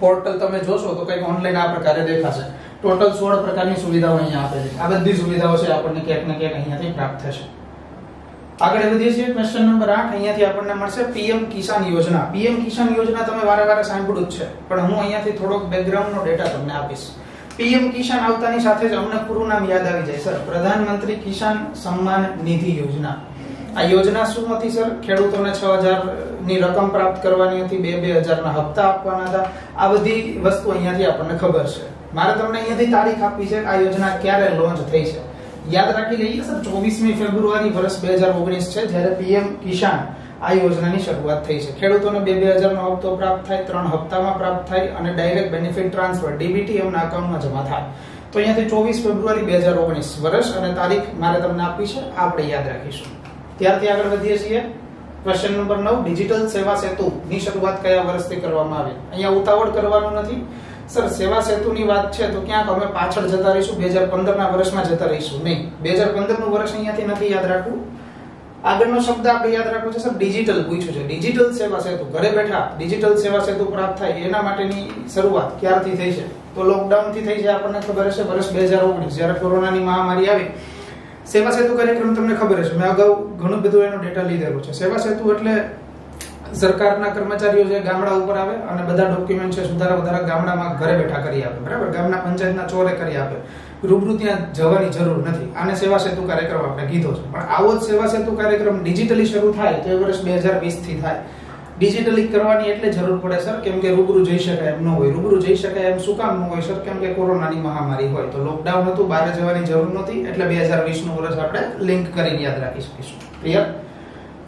[SPEAKER 1] પોર્ટલ તમે જોશો તો કંઈક ઓનલાઈન આ પ્રકારે દેખાશે. ટોટલ સોળ પ્રકારની સુવિધાઓ અહીંયા આપે છે. આ બધી સુવિધાઓ છે આપણને ક્યાંક ને ક્યાંક અહીંયાથી પ્રાપ્ત થશે. આગળ વધીએ છીએ ક્વેશ્ચન નંબર 8 અહીંયાથી આપણને મળશે પીએમ કિસાન યોજના. પીએમ કિસાન યોજના તમે વારે વારે સાંભળ્યું જ છે, પણ હું અહીંયાથી થોડોક બેકગ્રાઉન્ડનો ડેટા તમને આપીશ. પીએમ કિસાન આવતાની સાથે જ અમને પૂરું નામ યાદ આવી જાય, સર. પ્રધાનમંત્રી કિસાન સન્માન નિધિ યોજના. આ યોજના શું હતી, સર? ખેડૂતોને છ હજારની રકમ પ્રાપ્ત કરવાની હતી, બે બે હજારના હપ્તા આપવાના હતા. આ બધી વસ્તુ અહીંયાથી આપણને ખબર છે. મારે તમને અહીંયાથી તારીખ આપી છે, આ યોજના ક્યારે લોન્ચ થઈ છે? યાદ રાખી લઈએ સર ચોવીસમી ફેબ્રુઆરી વર્ષ બે હજાર ઓગણીસ છે, જ્યારે પીએમ કિસાન આ યોજનાની શરૂઆત થઈ છે. ખેડૂતોને બે બે હજારનો હપ્તો પ્રાપ્ત થાય, ત્રણ હપ્તામાં પ્રાપ્ત થાય અને ડાયરેક્ટ બેનિફિટ ટ્રાન્સફર, ડીબીટી એમના અકાઉન્ટમાં જમા થાય. તો અહીંયાથી ચોવીસ ફેબ્રુઆરી બે હજાર ઓગણીસ વર્ષ અને તારીખ મારે તમને આપી છે આપણે યાદ રાખીશું. ત્યારથી આગળ વધીએ છીએ. ક્વેશ્ચન નંબર નવ, ડિજિટલ સેવા સેતુ ની શરૂઆત કયા વર્ષથી કરવામાં આવી? અહીંયા ઉતાવળ કરવાનું નથી. સર, સેવા સેતુની વાત છે તો ક્યાંક અમે પાછળ જતા રહીશું? 2015 ના વર્ષમાં જતા રહીશું. નહીં. બે હજારનું વર્ષ અહીંયાથી નથી યાદ રાખવું. આગળનો શબ્દ આપણે યાદ રાખવો છે, સર, ડિજિટલ પૂછ્યું છે. ડિજિટલ સેવા સેતુ. ઘરે બેઠા ડિજિટલ સેવા સેતુ પ્રાપ્ત થાય. એના માટેની શરૂઆત ક્યારથી થઈ છે? તો લોકડાઉનથી થઈ છે, આપણને ખબર હશે, વર્ષ 2019 જ્યારે કોરોનાની મહામારી આવી, સેવા સેતુ કાર્યક્રમ તમને ખબર હશે. મેં અગાઉ ઘણું બધું એનો ડેટા લીધેલો છે. સેવા સેતુ એટલે સરકારના કર્મચારીઓ જે ગામડા ઉપર આવે અને બધા ડોક્યુમેન્ટ છે સુધારા વધારા ગામડામાં ઘરે બેઠા કરી આપે. બરાબર? ગામના પંચાયતના ચોરે કરી આપે. રૂબરૂ ત્યાં જવાની જરૂર નથી. આને સેવા સેતુ કાર્યક્રમ આપણે કીધો છે. પણ આવો જ સેવા સેતુ કાર્યક્રમ ડિજિટલી શરૂ થાય તો એ વર્ષ બે હજાર વીસથી થાય. ડિજિટલી કરવાની એટલે જરૂર પડે, સર, કેમ કે રૂબરૂ જઈ શકાય એમ ન હોય. રૂબરૂ જઈ શકાય એમ શું કામ ન હોય, સર? કેમ કે કોરોનાની મહામારી હોય તો લોકડાઉન હતું, બહાર જવાની જરૂર નહોતી. એટલે બે હજાર વીસનું વર્ષ આપણે લિંક કરીને યાદ રાખી શકીશું. ક્લિયર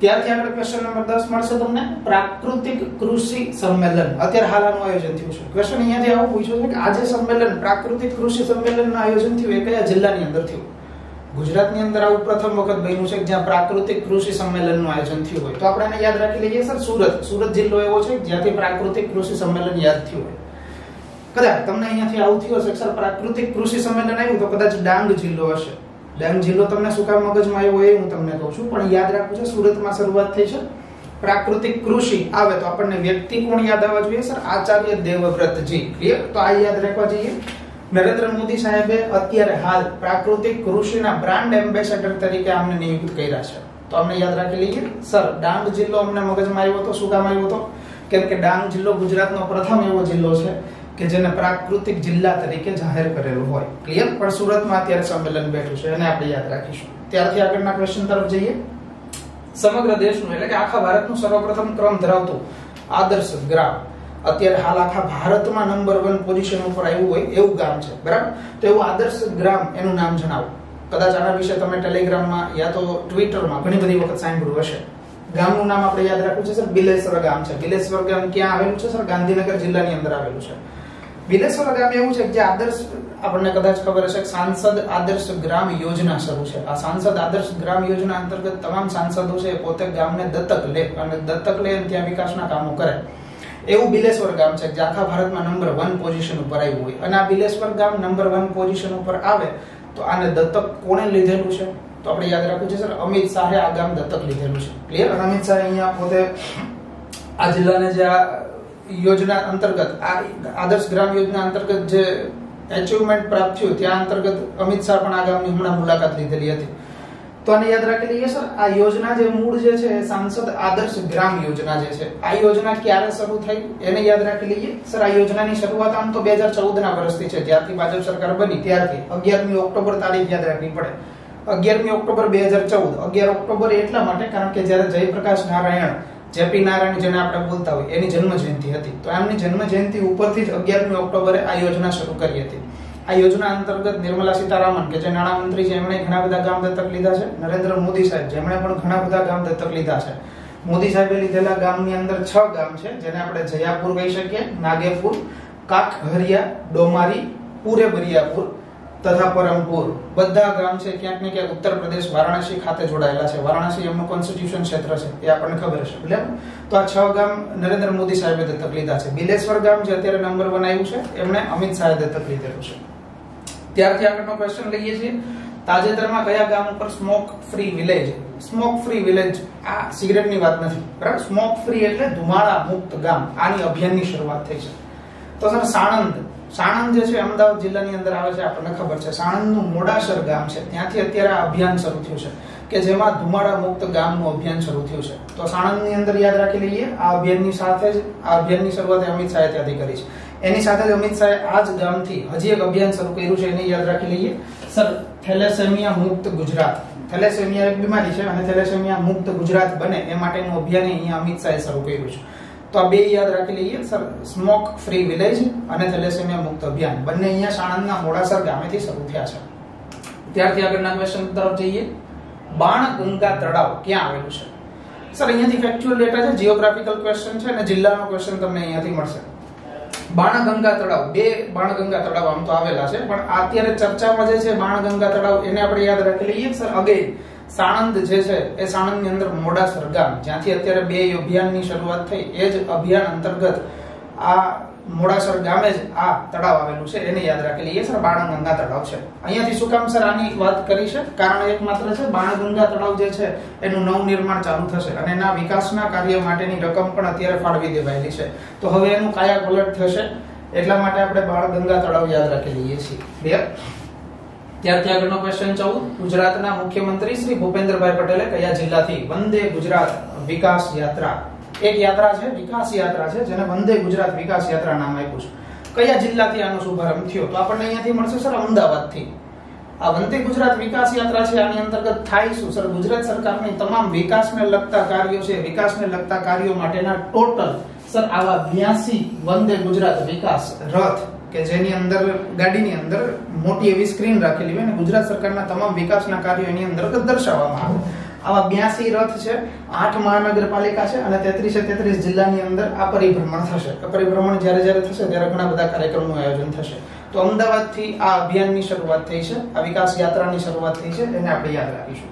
[SPEAKER 1] ત્યારથી આગળ ક્વેશ્ચન નંબર 10 મળશે તમને. પ્રાકૃતિક કૃષિ સંમેલન. અત્યારે હાલ આયોજન થયું છે. ક્વેશ્ચન અહીંયાથી આવું પૂછ્યું છે કે આજે સંમેલન, પ્રાકૃતિક કૃષિ સંમેલનનું આયોજન થયું એ કયા જિલ્લાની અંદર થયું? ગુજરાતની અંદર આવું પ્રથમ વખત બન્યું છે જ્યાં પ્રાકૃતિક કૃષિ સંમેલનનું આયોજન થયું હોય. તો આપણે એને યાદ રાખી લઈએ સર, સુરત. સુરત જિલ્લો એવો છે જ્યાંથી પ્રાકૃતિક કૃષિ સંમેલન યાદ થયું હોય. કદાચ તમને અહીંયાથી આવું થયું હશે સર, પ્રાકૃતિક કૃષિ સંમેલન આવ્યું તો કદાચ ડાંગ જિલ્લો હશે. ડાંગ જિલ્લો તમને શું કામ મગજમાં આવ્યો એ હું તમને કહું છું, પણ યાદ રાખવું છે, સુરતમાં શરૂઆત થઈ છે. પ્રાકૃતિક કૃષિ આવે તો આપણને વ્યક્તિ કોણ યાદ આવવા જોઈએ, સર? આચાર્ય દેવવ્રતજી. ક્લિયર તો આ યાદ રાખવા જોઈએ. નરેન્દ્ર મોદી સાહેબે અત્યારે હાલ પ્રાકૃતિક કૃષિના બ્રાન્ડ એમ્બેસેડર તરીકે અમને નિયુક્ત કર્યા છે. તો અમને યાદ રાખી લઈએ. સર, ડાંગ જિલ્લો અમને મગજમાં આવ્યો હતો શું કામ આવ્યો હતો? કેમ કે ડાંગ જિલ્લો ગુજરાતનો પ્રથમ એવો જિલ્લો છે. કે જેને પ્રાકૃતિક જિલ્લા તરીકે જાહેર કરેલું હોય. ક્લિયર પણ સુરતમાં અત્યારે સંમેલન બેઠું છે, એને આપણે યાદ રાખીશું. ત્યારથી આગળના ક્વેશ્ચન તરફ જઈએ. સમગ્ર દેશનું, એટલે કે આખા ભારતનું સર્વપ્રથમ ક્રમ ધરાવતું આદર્શ ગ્રામ. અત્યારે હાલ આખા ભારતમાં નંબર વન પોઝિશન ઉપર આવ્યું હોય એવું ગામ છે, બરાબર? તો એવું આદર્શ ગ્રામ એનું નામ જણાવો. કદાચ આના વિશે તમે ટેલિગ્રામમાં યા તો ટ્વિટરમાં ઘણી બધી વખત સાંભળ્યું હશે. ગામનું નામ આપણે યાદ રાખવું છે, સર? બિલેશ્વર ગામ છે. બિલેશ્વર ગામ ક્યાં આવેલું છે, સર? ગાંધીનગર જિલ્લાની અંદર આવેલું છે. બિલેશ્વર ગામ એવું છે કે જે આદર્શ, આપણને કદાચ ખબર હશે કે સાંસદ આદર્શ ગ્રામ યોજના શરૂ છે. આ સાંસદ આદર્શ ગ્રામ યોજના અંતર્ગત તમામ સાંસદો છે પોતે ગામને દત્તક લે અને દત્તક લે અને ત્યાં વિકાસના કામો કરે. એવું બિલેશ્વર ગામ છે જે આખા ભારતમાં નંબર વન પોઝિશન ઉપર આવ્યું હોય. અને આ બિલેશ્વર ગામ નંબર વન પોઝિશન ઉપર આવે તો આને દત્તક કોણે લીધેલું છે? તો આપણે યાદ રાખવું છે, સર, અમિત શાહે આ ગામ દત્તક લીધેલું છે. ક્લિયર અમિત શાહ અહીંયા પોતે આ જિલ્લાને જે આ યોજના અંતર્ગત, આ આદર્શ ગ્રામ યોજના અંતર્ગત જે એચિવમેન્ટ પ્રાપ્ત થયું, ત્યાં અંતર્ગત અમિત શાહ પણ આ હમણાં મુલાકાત લીધેલી હતી. તો આને યાદ રાખી લઈએ સર આ યોજના જે મૂળ જે છે સાંસદ આદર્શ ગ્રામ યોજના જે છે, આ યોજના ક્યારે શરૂ થઈ? એને યાદ રાખી લઈએ. સર, આ યોજનાની શરૂઆત આમ તો બે હજાર ચૌદ ના વર્ષથી છે. જ્યારથી ભાજપ સરકાર બની, ત્યારથી. અગિયારમી ઓક્ટોબર તારીખ યાદ રાખવી પડે. અગિયારમી ઓક્ટોબર બે હજાર ચૌદ. અગિયાર ઓક્ટોબર એટલા માટે, કારણ કે જ્યારે જયપ્રકાશ નારાયણ જેપી નારાયણ જેને આપણે બોલતા હોય એની જન્મ જયંતિ હતી. તો એમની જન્મ જયંતિ ઉપરથી જ અગિયારમી ઓક્ટોબરે આ યોજના શરૂ કરી હતી. આ યોજના અંતર્ગત નિર્મલા સીતારામન, કે જે નાણામંત્રી છે, એમણે ઘણા બધા ગામ દત્તક લીધા છે. નરેન્દ્ર મોદી સાહેબ જેમણે પણ ઘણા બધા ગામ દત્તક લીધા છે. મોદી સાહેબે લીધેલા ગામની અંદર છ ગામ છે, જેને આપણે જયાપુર કહી શકીએ, નાગેપુર કાકહરિયા ડોમારી પૂરે બરિયાપુર તથા પરમપુર. બધા ગામ છે, ક્યાંક ને ક્યાંક ઉત્તર પ્રદેશ, વારાણસી ખાતે જોડાયેલા છે. વારાણસી એમનું કોન્સ્ટિટ્યુશન ક્ષેત્ર છે, એ આપણને ખબર છે એટલે તો આ છ ગામ નરેન્દ્ર મોદી સાહેબે દત્તક લીધા છે. બિલેશ્વર ગામ જે અત્યારે નંબર વન આવ્યું છે, એમણે અમિત શાહે દત્તક લીધેલું છે. ત્યારથી આગળનો ક્વેશ્ચન લઈએ છીએ. તાજેતરમાં કયા ગામ ઉપર smoke free village smoke free village આ સિગરેટની વાત નથી. બરાબર? સ્મોક ફ્રી એટલે ધુમાડા મુક્ત ગામ. આની અભિયાનની શરૂઆત થઈ છે. તો સાણંદ. સાણંદ જે છે અમદાવાદ જિલ્લાની અંદર આવે છે, આપણને ખબર છે. સાણંદનું મોડાસર ગામ છે. ત્યાંથી અત્યારે આ અભિયાન શરૂ થયું છે. કે જેમાં ધુમાડા મુક્ત ગામનું અભિયાન શરૂ થયું છે. તો સાણંદની અંદર યાદ રાખી લઈએ, આ અભિયાનની સાથે જ, આ અભિયાનની શરૂઆત અમિત શાહે ત્યાંથી કરી છે. એની સાથે જ અમિત શાહે આ જ ગામથી હજી એક અભિયાન શરૂ કર્યું છે, એને યાદ રાખી લઈએ. સર, થેલેસેમિયા મુક્ત ગુજરાત. થેલેસેમિયા એક બીમારી છે અને થેલેસેમિયા મુક્ત ગુજરાત બને એ માટેનું અભિયાન અહીંયા અમિત શાહે શરૂ કર્યું છે. તો આ બે યાદ રાખી લઈએ. સર સ્મોક ફ્રી વિલેજ અને થેલેસેમિયા મુક્ત અભિયાન. બંને અહીંયા સાણંદના મોડાસર ગામેથી શરૂ થયા છે. ત્યારથી આગળના ક્વેશ્ચન તરફ જઈએ. બાણગંગા તળાવ ક્યાં આવેલું છે? સર, અહીંયાથી ફેક્ચ્યુઅલ ડેટા છે જીઓગ્રાફિકલ ક્વેશ્ચન છે અને જિલ્લાનો ક્વેશ્ચન તમને અહીંયાથી મળશે. બાણગંગા તળાવ. બે બાણગંગા તળાવ આમ તો આવેલા છે, પણ અત્યારે ચર્ચામાં જે છે બાણગંગા તળાવ, એને આપણે યાદ રાખી લઈએ. સર અગેન સાણંદ જે છે એ સાણંદની અંદર મોડાસર ગામ જ્યાંથી અત્યારે બે અભિયાનની શરૂઆત થઈ, એ જ અભિયાન અંતર્ગત આ મોડાસર ગામે જ આ તળાવ આવેલું છે, એને યાદ રાખેલી. એ સર બાણગંગા તળાવ છે. અહીંયાથી શું કામ સર આની વાત કરી છે? કારણ એકમાત્ર છે બાણગંગા તળાવ જે છે, એનું નવનિર્માણ ચાલુ થશે અને એના વિકાસના કાર્ય માટેની રકમ પણ અત્યારે ફાળવી દેવાયેલી છે. તો હવે એનું કાયા પલટ થશે, એટલા માટે આપણે બાણગંગા તળાવ યાદ રાખી લઈએ છીએ. ક્લિયર ત્યારથી આગળનો ક્વેશ્ચન ચૌદ. ગુજરાતના મુખ્યમંત્રી શ્રી ભૂપેન્દ્રભાઈ પટેલે કયા જિલ્લાથી વંદે ગુજરાત વિકાસ યાત્રા? એક યાત્રા છે, વિકાસ યાત્રા છે, જેને વંદે ગુજરાત વિકાસ યાત્રા નામ આપ્યું છે. કયા જિલ્લાથી આનો શુભારંભ થયો? તો આપણને અહીંયાથી મળશે સર અમદાવાદથી. આ વંદે ગુજરાત વિકાસ યાત્રા છે, આની અંતર્ગત થાય શું? સર, ગુજરાત સરકારની તમામ વિકાસને લગતા કાર્યો છે, વિકાસને લગતા કાર્યો માટેના ટોટલ, સર, આવા 82 વંદે ગુજરાત વિકાસ રથ કે જેની અંદર, ગાડીની અંદર મોટી એવી સ્ક્રીન રાખેલી હોય અને ગુજરાત સરકારના તમામ વિકાસના કાર્યો એની અંદર દર્શાવવામાં આવે. આવા બ્યાસી રથ છે, આઠ મહાનગરપાલિકા છે અને તેત્રીસે તેત્રીસ જિલ્લાની અંદર આ પરિભ્રમણ થશે. પરિભ્રમણ જ્યારે જ્યારે થશે ત્યારે ઘણા બધા કાર્યક્રમનું આયોજન થશે. તો અમદાવાદથી આ અભિયાનની શરૂઆત થઈ છે, આ વિકાસ યાત્રાની શરૂઆત થઈ છે, એને આપણે યાદ રાખીશું.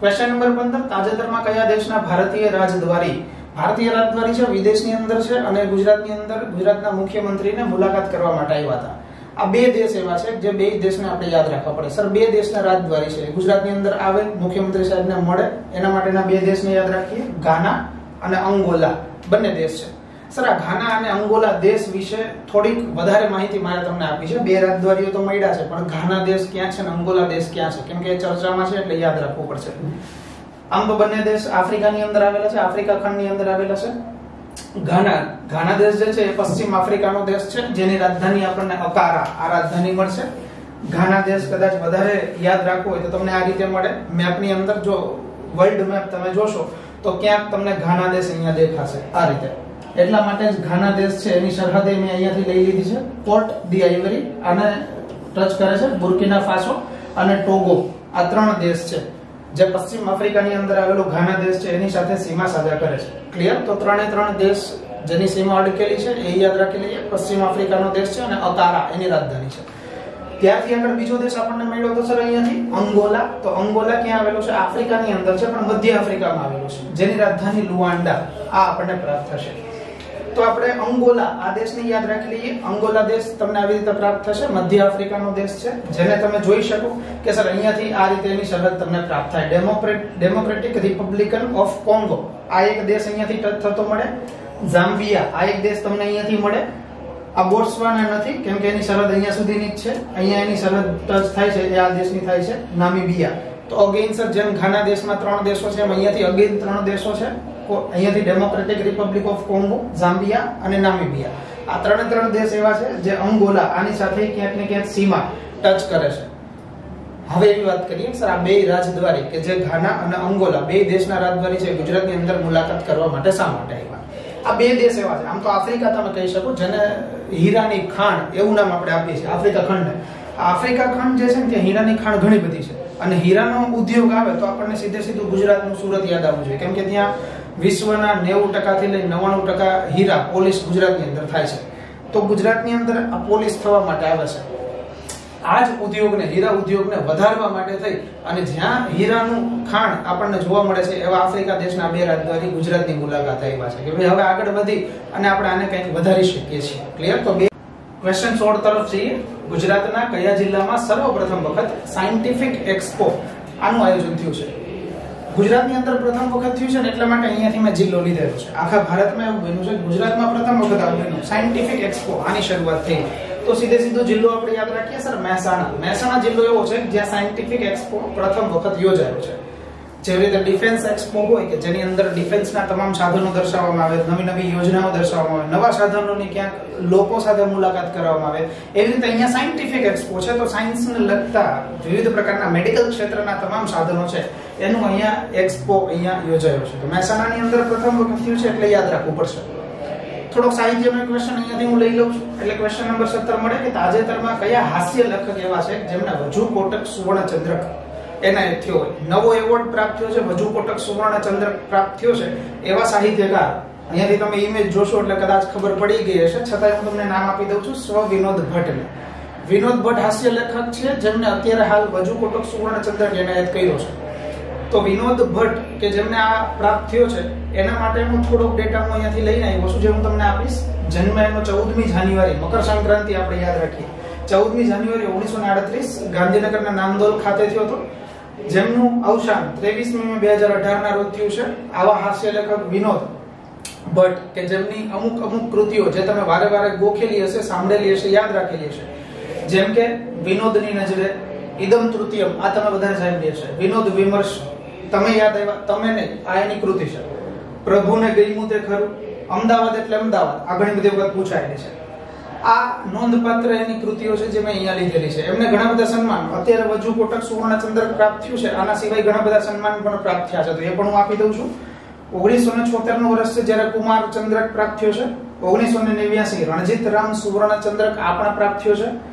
[SPEAKER 1] ક્વેશ્ચન નંબર પંદર, તાજેતરમાં કયા દેશના ભારતીય રાજદ્વારી ભારતીય રાજદ્વારી છે, વિદેશની અંદર છે અને ગુજરાતની અંદર ગુજરાતના મુખ્યમંત્રીને મુલાકાત કરવા માટે આવ્યા હતા. આ બે દેશ એવા છે જે બે દેશને આપણે યાદ રાખવા પડે. સર, બે દેશના રાજદ્વારી છે. ગુજરાતની અંદર આવે, મુખ્યમંત્રી સાહેબને મળે. એના માટેના બે દેશને યાદ રાખીએ. ગાના અને અંગોલા. બંને દેશ છે. સર, આ ઘાના અને અંગોલા દેશ વિશે થોડીક વધારે માહિતી મારે તમને આપી છે. બે રાજદ્વારીઓ તો મળ્યા છે, પણ ઘાના દેશ ક્યાં છે અને અંગોલા દેશ ક્યાં છે? કેમ કે એ ચર્ચામાં છે એટલે યાદ રાખવું પડશે. આમ તો બંને દેશ આફ્રિકાની અંદર આવેલા છે, આફ્રિકા ખંડની અંદર આવેલા છે. ઘાના ઘાના દેશ જે છે એ પશ્ચિમ આફ્રિકાનો દેશ છે, જેની રાજધાની આપણને અકારા, આ રાજધાની મળશે. ઘાના દેશ કદાચ વધારે યાદ રાખવો હોય તો તમને આ રીતે મળે. મેપની અંદર જો વર્લ્ડ મેપ તમે જોશો, તો ક્યાંક તમને ઘાના દેશ અહીંયા દેખાશે, આ રીતે. એટલા માટે જ ઘાના દેશ છે એની સરહદે મેં અહીંયાથી લઈ લીધી છે, પોર્ટ દી આઈવરી, આને ટચ કરે છે બુર્કિના ફાસો અને ટોગો, આ ત્રણ દેશ છે. જે પશ્ચિમ આફ્રિકાની અંદર આવેલો ઘાના દેશ છે, એની સાથે સીમા સાજા કરે છે. ક્લિયર તો ત્રણે ત્રણ દેશ જેની સીમા અડકેલી છે, એ યાદ રાખી લઈએ પશ્ચિમ આફ્રિકાનો દેશ છે અને અકારા એની રાજધાની છે. ત્યારથી આગળ બીજો દેશ આપણને મળ્યો તો સર અહીંયાથી અંગોલા. તો અંગોલા ક્યાં આવેલો છે? આફ્રિકાની અંદર છે, પણ મધ્ય આફ્રિકામાં આવેલો છે. જેની રાજધાની લુઆન્ડા. આ આપણને પ્રાપ્ત થશે. તો આપણે અંગોલા, આ દેશને યાદ રાખી લઈએ. અંગોલા દેશ તમને આવી રીતે પ્રાપ્ત થશે. મધ્ય આફ્રિકાનો દેશ છે, જેને તમે જોઈ શકો કે સર, અહીંયાથી આ રીતે એની સરહદ તમને પ્રાપ્ત થાય. ડેમોક્રેટિક રિપબ્લિકન ઓફ કોંગો આ એક દેશ અહીંયાથી ટચ થતો મળે. ઝામ્બિયા આ એક દેશ તમને અહીંયાથી મળે. આ બોટ્સવાના નથી, કેમ કે એની સરહદ અહીંયા સુધીની જ છે. અહીંયા એની સરહદ ટચ થાય છે, એ આ દેશની થાય છે. નામિબિયા તો અગેન સર, જેમ ઘાના દેશમાં ત્રણ દેશો છે, એમ અહીંયાથી અગેન ત્રણ દેશો છે. અહીંયાથી Democratic Republic of Congo, Zambia અને નામિબિયા. આ ત્રણે ત્રણ દેશ એવા છે જે અંગોલા આની સાથે ક્યાંક ને ક્યાંક સીમા ટચ કરે છે. હવે એવી વાત કરીએ સર, આ બે રાજદ્વારી કે જે ઘાના અને અંગોલા, બે દેશના રાજદ્વારી છે, ગુજરાતની અંદર મુલાકાત કરવા માટે શા માટે આવ્યા? આ બે દેશ એવા છે. આમ તો આફ્રિકા તમે કહી શકો, જેને હીરાની ખાણ એવું નામ આપણે આપીએ છીએ, આફ્રિકા ખંડ. આફ્રિકા ખંડ જે છે ને, ત્યાં હીરાની ખાણ ઘણી બધી છે. અને હીરાનો ઉદ્યોગ આવે તો આપણને સીધે સીધું ગુજરાતનું સુરત યાદ આવવું જોઈએ. કેમ કે ત્યાં વિશ્વના નેવું ટકાથી લઈ નવ્વાણું ટકા હીરા પોલીસ ગુજરાતની અંદર થાય છે. તો ગુજરાતની અંદર આ પોલીસ થવા માટે આવે છે. આ જ ઉદ્યોગને, હીરા ઉદ્યોગને વધારવા માટે થઈ અને જ્યાં હીરાનું ખાણ આપણને જોવા મળે છે એવા આફ્રિકા દેશના બે રાજદ્વારી ગુજરાતની મુલાકાત આવ્યા છે કે ભાઈ હવે આગળ વધી અને આપણે આને કંઈક વધારી શકીએ છીએ. ક્લિયર તો બે ક્વેશ્ચન સોળ તરફ જઈએ. ગુજરાતના કયા જિલ્લામાં સર્વપ્રથમ વખત સાયન્ટિફિક એક્સપો આનું આયોજન થયું છે? ગુજરાતની અંદર પ્રથમ વખત થયું છે ને એટલા માટે અહીંયાથી મેં જિલ્લો લીધેલો છે. આખા ભારતમાં એવું બન્યું છે, ગુજરાતમાં પ્રથમ વખત આવું બન્યું. સાયન્ટિફિક એક્સપો, આની શરૂઆત થઈ. તો સીધે સીધો જિલ્લો આપણે યાદ રાખીએ, સર, મહેસાણા. મહેસાણા જિલ્લો એવો છે જ્યાં સાયન્ટિફિક એક્સપો પ્રથમ વખત યોજાયો છે. જેવી રીતે ડિફેન્સ એક્સપો હોય કે જેની અંદર ડિફેન્સના તમામ સાધનો દર્શાવવામાં આવે, નવી નવી યોજનાઓ દર્શાવવામાં આવે, નવા સાધનોની ક્યાંક લોકો સાથે મુલાકાત કરવામાં આવે, એવી રીતે અહીંયા સાયન્ટિફિક એક્સપો છે. તો સાયન્સને લગતા વિવિધ પ્રકારના મેડિકલ ક્ષેત્રના તમામ સાધનો છે, એનું અહીંયા એક્સપો અહીંયા યોજાયો છે. તો મહેસાણાની અંદર પ્રથમ વખત થયું છે એટલે યાદ રાખવું પડશે. થોડોક સાહિત્યનો ક્વેશ્ચન અહીંયાથી હું લઈ લઉં છું. એટલે ક્વેશ્ચન નંબર સત્તર મળે કે તાજેતરમાં કયા હાસ્ય લેખક એવા છે જેમને વજુ કોટક સુવર્ણ ચંદ્રક એનાયત થયો હોય. નવો એવોર્ડ પ્રાપ્ત થયો છે વજુ કોટક સુવર્ણ ચંદ્રક પ્રાપ્ત થયો છે, એવા સાહિત્યકાર. અહીંયાથી તમે ઇમેજ જોશો એટલે કદાચ ખબર પડી ગઈ હશે. છતાં હું તમને નામ આપી દઉં છું સ્વ વિનોદ ભટ્ટને વિનોદ ભટ્ટ હાસ્ય લેખક છે, જેમને અત્યારે હાલ વજુ કોટક સુવર્ણ ચંદ્રક એનાયત કર્યો છે. તો વિનોદ ભટ્ટ કે જેમને આ પ્રાપ્ત થયો છે, એના માટે હું થોડોક ડેટા હું અહીંયાથી લઈને આવ્યો છું, જે હું તમને આપીશ. જન્મ એનો ચૌદમી જાન્યુઆરી, મકર સંક્રાંતિ આપણે યાદ રાખીએ. ચૌદમી જાન્યુઆરી ઓગણીસો ને આડત્રીસ ગાંધીનગરના નાંદોલ ખાતે થયો હતો. જેમનું અવસાન ત્રેવીસમી મે બે હજાર અઢાર ના રોજ થયું છે, આવા હાસ્ય લેખક વિનોદ ભટ્ટ કે જેમની અમુક અમુક કૃતિઓ જે તમે વારે વારે ગોખેલી હશે, સાંભળેલી હશે, યાદ રાખેલી હશે. જેમ કે વિનોદની નજરે ઇદમ તૃતીયમ, આ તમે બધા સાંભળી હશે. વિનોદ વિમર્શ, તમે યાદ આવ્યા, તમે નહીં, આ એની કૃતિ છે. પ્રભુને ગઈમું તે ખરું, અમદાવાદ એટલે અમદાવાદ, આ ઘણી બધી વખત પૂછાયેલી છે. આ નોંધપાત્ર એની કૃતિઓ છે જે મેં અહીંયા લીધેલી છે. એમને ઘણા બધા સન્માન. અત્યારે વજુ કોટક સુવર્ણ ચંદ્રક પ્રાપ્ત થયું છે. આના સિવાય ઘણા બધા સન્માન પણ પ્રાપ્ત થયા છે. તો એ પણ હું આપી દઉં છું. ઓગણીસો ને છોતેરનું વર્ષ છે જ્યારે કુમાર ચંદ્રક પ્રાપ્ત થયો છે. ઓગણીસો ને નેવ્યાસી રણજીત રામ સુવર્ણ ચંદ્રક આ પણ પ્રાપ્ત થયો છે.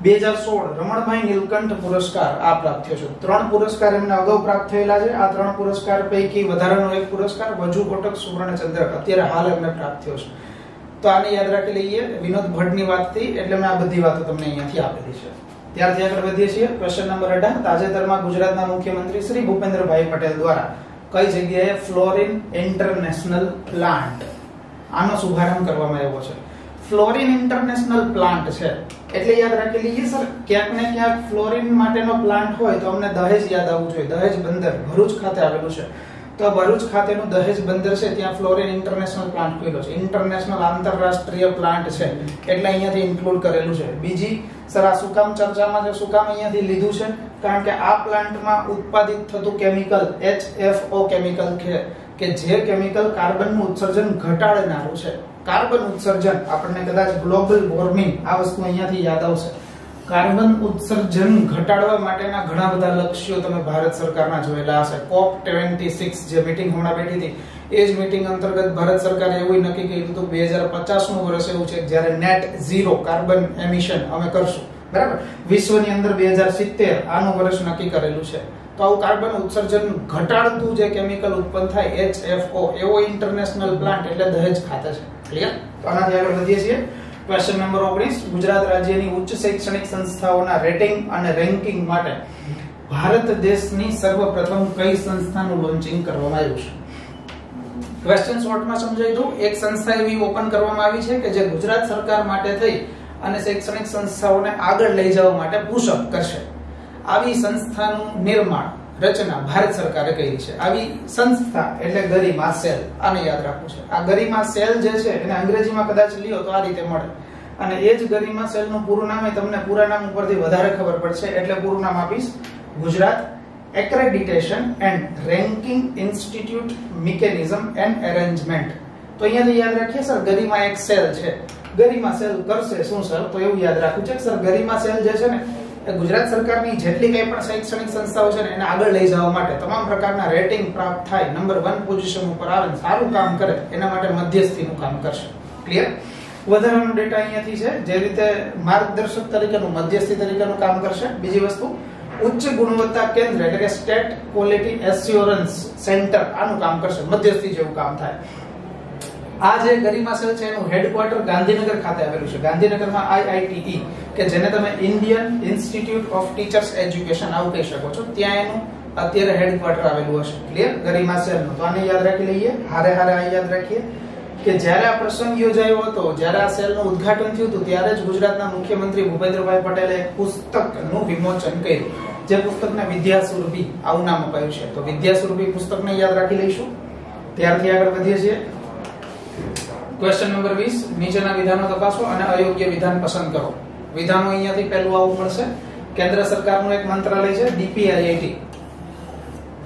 [SPEAKER 1] બે હજાર સોળ રમણભાઈ નીલકંઠ પુરસ્કાર આ પ્રાપ્ત થયો છે. ત્રણ પુરસ્કાર એમને અગાઉ પ્રાપ્ત થયેલા છે. આ ત્રણ પુરસ્કાર પૈકી વધારાનો એક પુરસ્કાર વજુ કોટક સુવર્ણ ચંદ્રક અત્યારે હાલ એમને પ્રાપ્ત થયો છે. તો આને યાદ રાખી લઈએ, વિનોદ ભટ્ટની વાત થઈ એટલે મેં આ બધી વાતો તમને અહીંયાથી આપેલી છે. ત્યારથી આગળ વધીએ છીએ. ક્વેશ્ચન નંબર અઢાર, તાજેતરમાં ગુજરાતના મુખ્યમંત્રી શ્રી ભૂપેન્દ્રભાઈ પટેલ દ્વારા કઈ જગ્યાએ ફ્લોરિન ઇન્ટરનેશનલ પ્લાન્ટ? આનો શુભારંભ કરવામાં આવ્યો છે. ફ્લોરિન ઇન્ટરનેશનલ પ્લાન્ટ છે. એટલે યાદ રાખી લઈએ, સર, ક્યાંક ને ક્યાંક ફ્લોરિન માટેનો પ્લાન્ટ હોય તો અમને દહેજ યાદ આવવું જોઈએ. દહેજ બંદર, ભરૂચ ખાતે આવેલું છે. તો ભરૂચ ખાતેનું દહેજ બંદર છે, ત્યાં ફ્લોરિન ઇન્ટરનેશનલ પ્લાન્ટ ખુલ્યો છે. ઇન્ટરનેશનલ આંતરરાષ્ટ્રીય પ્લાન્ટ છે, એટલે અહીંયાથી ઇન્ક્લુડ કરેલું છે. બીજી, સર, આ શું કામ ચર્ચામાં છે? શું કામ અહીંયાથી લીધું છે? કારણ કે આ પ્લાન્ટમાં ઉત્પાદિત થતું કેમિકલ HFO કેમિકલ છે, કે જે કેમિકલ કાર્બનનું ઉત્સર્જન ઘટાડનારું છે. કાર્બન ઉત્સર્જન આપણને કદાચ ગ્લોબલ વોર્મિંગ આ વસ્તુ અહીંયાથી યાદ આવશે. કાર્બન ઉત્સર્જન ઘટાડવા માટેના ઘણા બધા લક્ષ્યો તમે ભારત સરકારના જોયેલા હશે. કોપ 26 જે મીટિંગ હમણાં બેઠી હતી, એ જ મીટિંગ અંતર્ગત ભારત સરકારે એવું નક્કી કર્યું હતું 2050 નું વર્ષ એવું છે જ્યારે નેટ ઝીરો કાર્બન એમિશન અમે કરશું. બરાબર? વિશ્વની અંદર 2070 આનું વર્ષ નક્કી કરેલું છે. તો આવું કાર્બન ઉત્સર્જન ઘટાડતું જે કેમિકલ ઉત્પન્ન થાય એચ એફ ઓ એવો ઇન્ટરનેશનલ પ્લાન્ટ એટલે દહેજ ખાતે છે. ક્લિયર તો આનાથી આગળ વધીએ છીએ. ક્વેશ્ચન નંબર 19 ગુજરાત રાજ્યની ઉચ્ચ શૈક્ષણિક સંસ્થાઓના રેટિંગ અને રેન્કિંગ માટે ભારત દેશની સર્વપ્રથમ કઈ સંસ્થાનું લોન્ચિંગ કરવામાં આવ્યું છે? ક્વેશ્ચન શોર્ટમાં સમજાવી દઉં. એક સંસ્થા એવી ઓપન કરવામાં આવી છે કે જે ગુજરાત સરકાર માટે થઈ અને શૈક્ષણિક સંસ્થાઓને આગળ લઈ જવા માટે પુશઅપ કરશે. આવી સંસ્થાનું નિર્માણ રચના ભારત સરકારે કરી છે. આવી સંસ્થા એટલે ગરિમા સેલ, આને યાદ રાખવું છે. આ ગરિમા સેલ જે છે, એને અંગ્રેજીમાં કદાચ લ્યો તો આ રીતે મળે. અને એ જ ગરિમા સેલનું પૂરું નામ તમને પૂરા નામ ઉપરથી વધારે ખબર પડશે, એટલે પૂરું નામ આપીશ Gujarat accreditation and ranking institute mechanism and arrangement તો અહીંયાથી યાદ રાખીએ, સર, ગરિમા એક સેલ છે. ગરિમા સેલ કરશે શું, સર? તો એવું યાદ રાખવું છે સર, ગરિમા સેલ જે છે ને ગુજરાત સરકારની જેટલી કંઈ પણ શૈક્ષણિક સંસ્થાઓ છે ને એને આગળ લઈ જવા માટે તમામ પ્રકારના રેટિંગ પ્રાપ્ત થાય નંબર વન પોઝિશન ઉપર આવે સારું કામ કરે, એના માટે મધ્યસ્થીનું કામ કરશે. ક્લિયર વધારાનો ડેટા અહીંયાથી છે, જે રીતે માર્ગદર્શક તરીકેનું, મધ્યસ્થી તરીકેનું કામ કરશે. બીજી વસ્તુ, ઉચ્ચ ગુણવત્તા કેન્દ્ર, એટલે કે સ્ટેટ ક્વોલિટી એસ્યોરન્સ સેન્ટર આનું કામ કરશે. મધ્યસ્થી જેવું કામ થાય. આ જે ગરિમા સેલ છે, એનું હેડક્વાર્ટર ગાંધીનગર ખાતે આવેલું છે. ગાંધીનગરમાં આઈઆઈટીઈ કે જેને તમે Indian institute of teachers education આવું કહી શકો છો. ત્યાં એનું અત્યારે હેડક્વાર્ટર આવેલું હશે. ક્લિયર ગરિમા સેલનું તો આને યાદ રાખી લઈએ? હારે હારે આ યાદ રાખીએ. કે જ્યારે આ પ્રસંગ યોજાયો હતો, જ્યારે આ સેલનું ઉદ્ઘાટન થયું હતું, ત્યારે જ ગુજરાતના મુખ્યમંત્રી ભૂપેન્દ્રભાઈ પટેલે પુસ્તકનું વિમોચન કર્યું. જે પુસ્તકને વિદ્યાસુરભી, આવું નામ અપાયું છે. તો વિદ્યાસુરભી પુસ્તકને યાદ રાખી લઈશું. ત્યારથી આગળ વધીએ છીએ. ક્વેશ્ચન નંબર 20 નીચેના વિધાનો તપાસો અને અયોગ્ય વિધાન પસંદ કરો. વિધાનો અહીંયાથી પહેલું આવવું પડશે. કેન્દ્ર સરકારનું એક મંત્રાલય છે ડીપીઆઈઆઈટી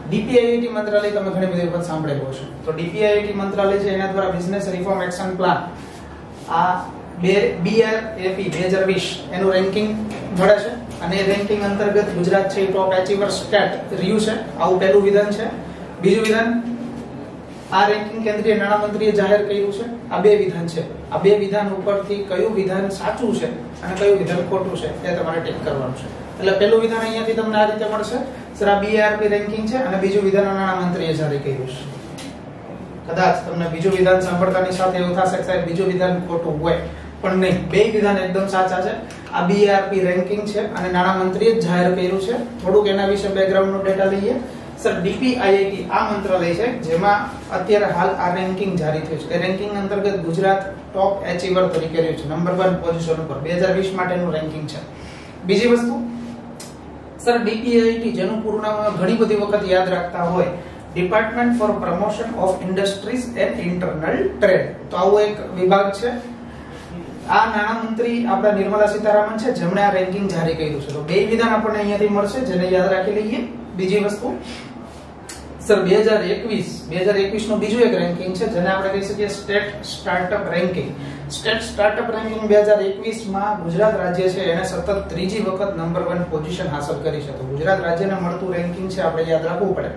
[SPEAKER 1] ડીપીઆઈઆઈટી મંત્રાલય તમે ઘણી બધી વખત સાંભળેલું હશે. તો ડીપીઆઈઆઈટી મંત્રાલય છે, એના દ્વારા બિઝનેસ રિફોર્મ એક્શન પ્લાન આ બે બીઆરએપી 2020 એનું રેન્કિંગ મળે છે. અને એ રેન્કિંગ અંતર્ગત ગુજરાત છે ટોપ એચીવર સ્ટેટ રહ્યું છે. આવું પહેલું વિધાન છે. બીજું વિધાન આ રેન્કિંગ કેન્દ્રીય નાણામંત્રીએ જાહેર કર્યું છે. આ બે વિધાન છે. આ બે વિધાન ઉપરથી કયું વિધાન સાચું છે અને કયું વિધાન ખોટું છે એ તમારે ટીક કરવાનું છે. એટલે પહેલું વિધાન અહીંયાથી તમને આ રીતે મળશે. સર, આ બીઆરપી રેન્કિંગ છે અને બીજું વિધાન નાણામંત્રીએ જારી કર્યું છે. કદાચ તમને બીજું વિધાન સાંભળતાની સાથે એવું થશે કે સાહેબ, બીજું વિધાન ખોટું હોય. પણ નહીં, બે વિધાન એકદમ સાચા છે. આ બીઆરપી રેન્કિંગ છે અને નાણામંત્રીએ જ જાહેર કર્યું છે. થોડુંક એના વિશે બેકગ્રાઉન્ડનો ડેટા લઈએ. સર ડીપીઆઈઆઈટી આ મંત્રાલય છે જેમાં અત્યારે હાલ આ રેન્કિંગ જારી થયું છે. એ રેન્કિંગ અંતર્ગત ગુજરાત ટોપ એચિવર તરીકે રહ્યું છે. નંબર વન પોઝિશન ઉપર. બે હજાર વીસ માટેનું રેન્કિંગ છે. બીજી વસ્તુ સર ડીપીઆઈટી જેનું પૂર્ણ ઘણી બધી વખત યાદ રાખતા હોય department for promotion of industries and internal trade તો આવો એક વિભાગ છે. આ નાણામંત્રી આપણા નિર્મલા સીતારામન છે. જેમણે આ રેન્કિંગ જારી કર્યું છે. તો બે વિધાન આપણને અહીંયાથી મળશે, જેને યાદ રાખી લઈએ. બીજી વસ્તુ. સર, બે હજાર એકવીસ, બે હજાર એકવીસનું બીજું એક રેન્કિંગ છે, જેને આપણે કહી શકીએ state startup ranking state startup ranking બે હજાર એકવીસમાં ગુજરાત રાજ્ય છે એને સતત ત્રીજી વખત નંબર 1 પોઝિશન હાંસલ કરી છે. તો ગુજરાત રાજ્યને મળતું રેન્કિંગ છે, આપણે યાદ રાખવું પડે.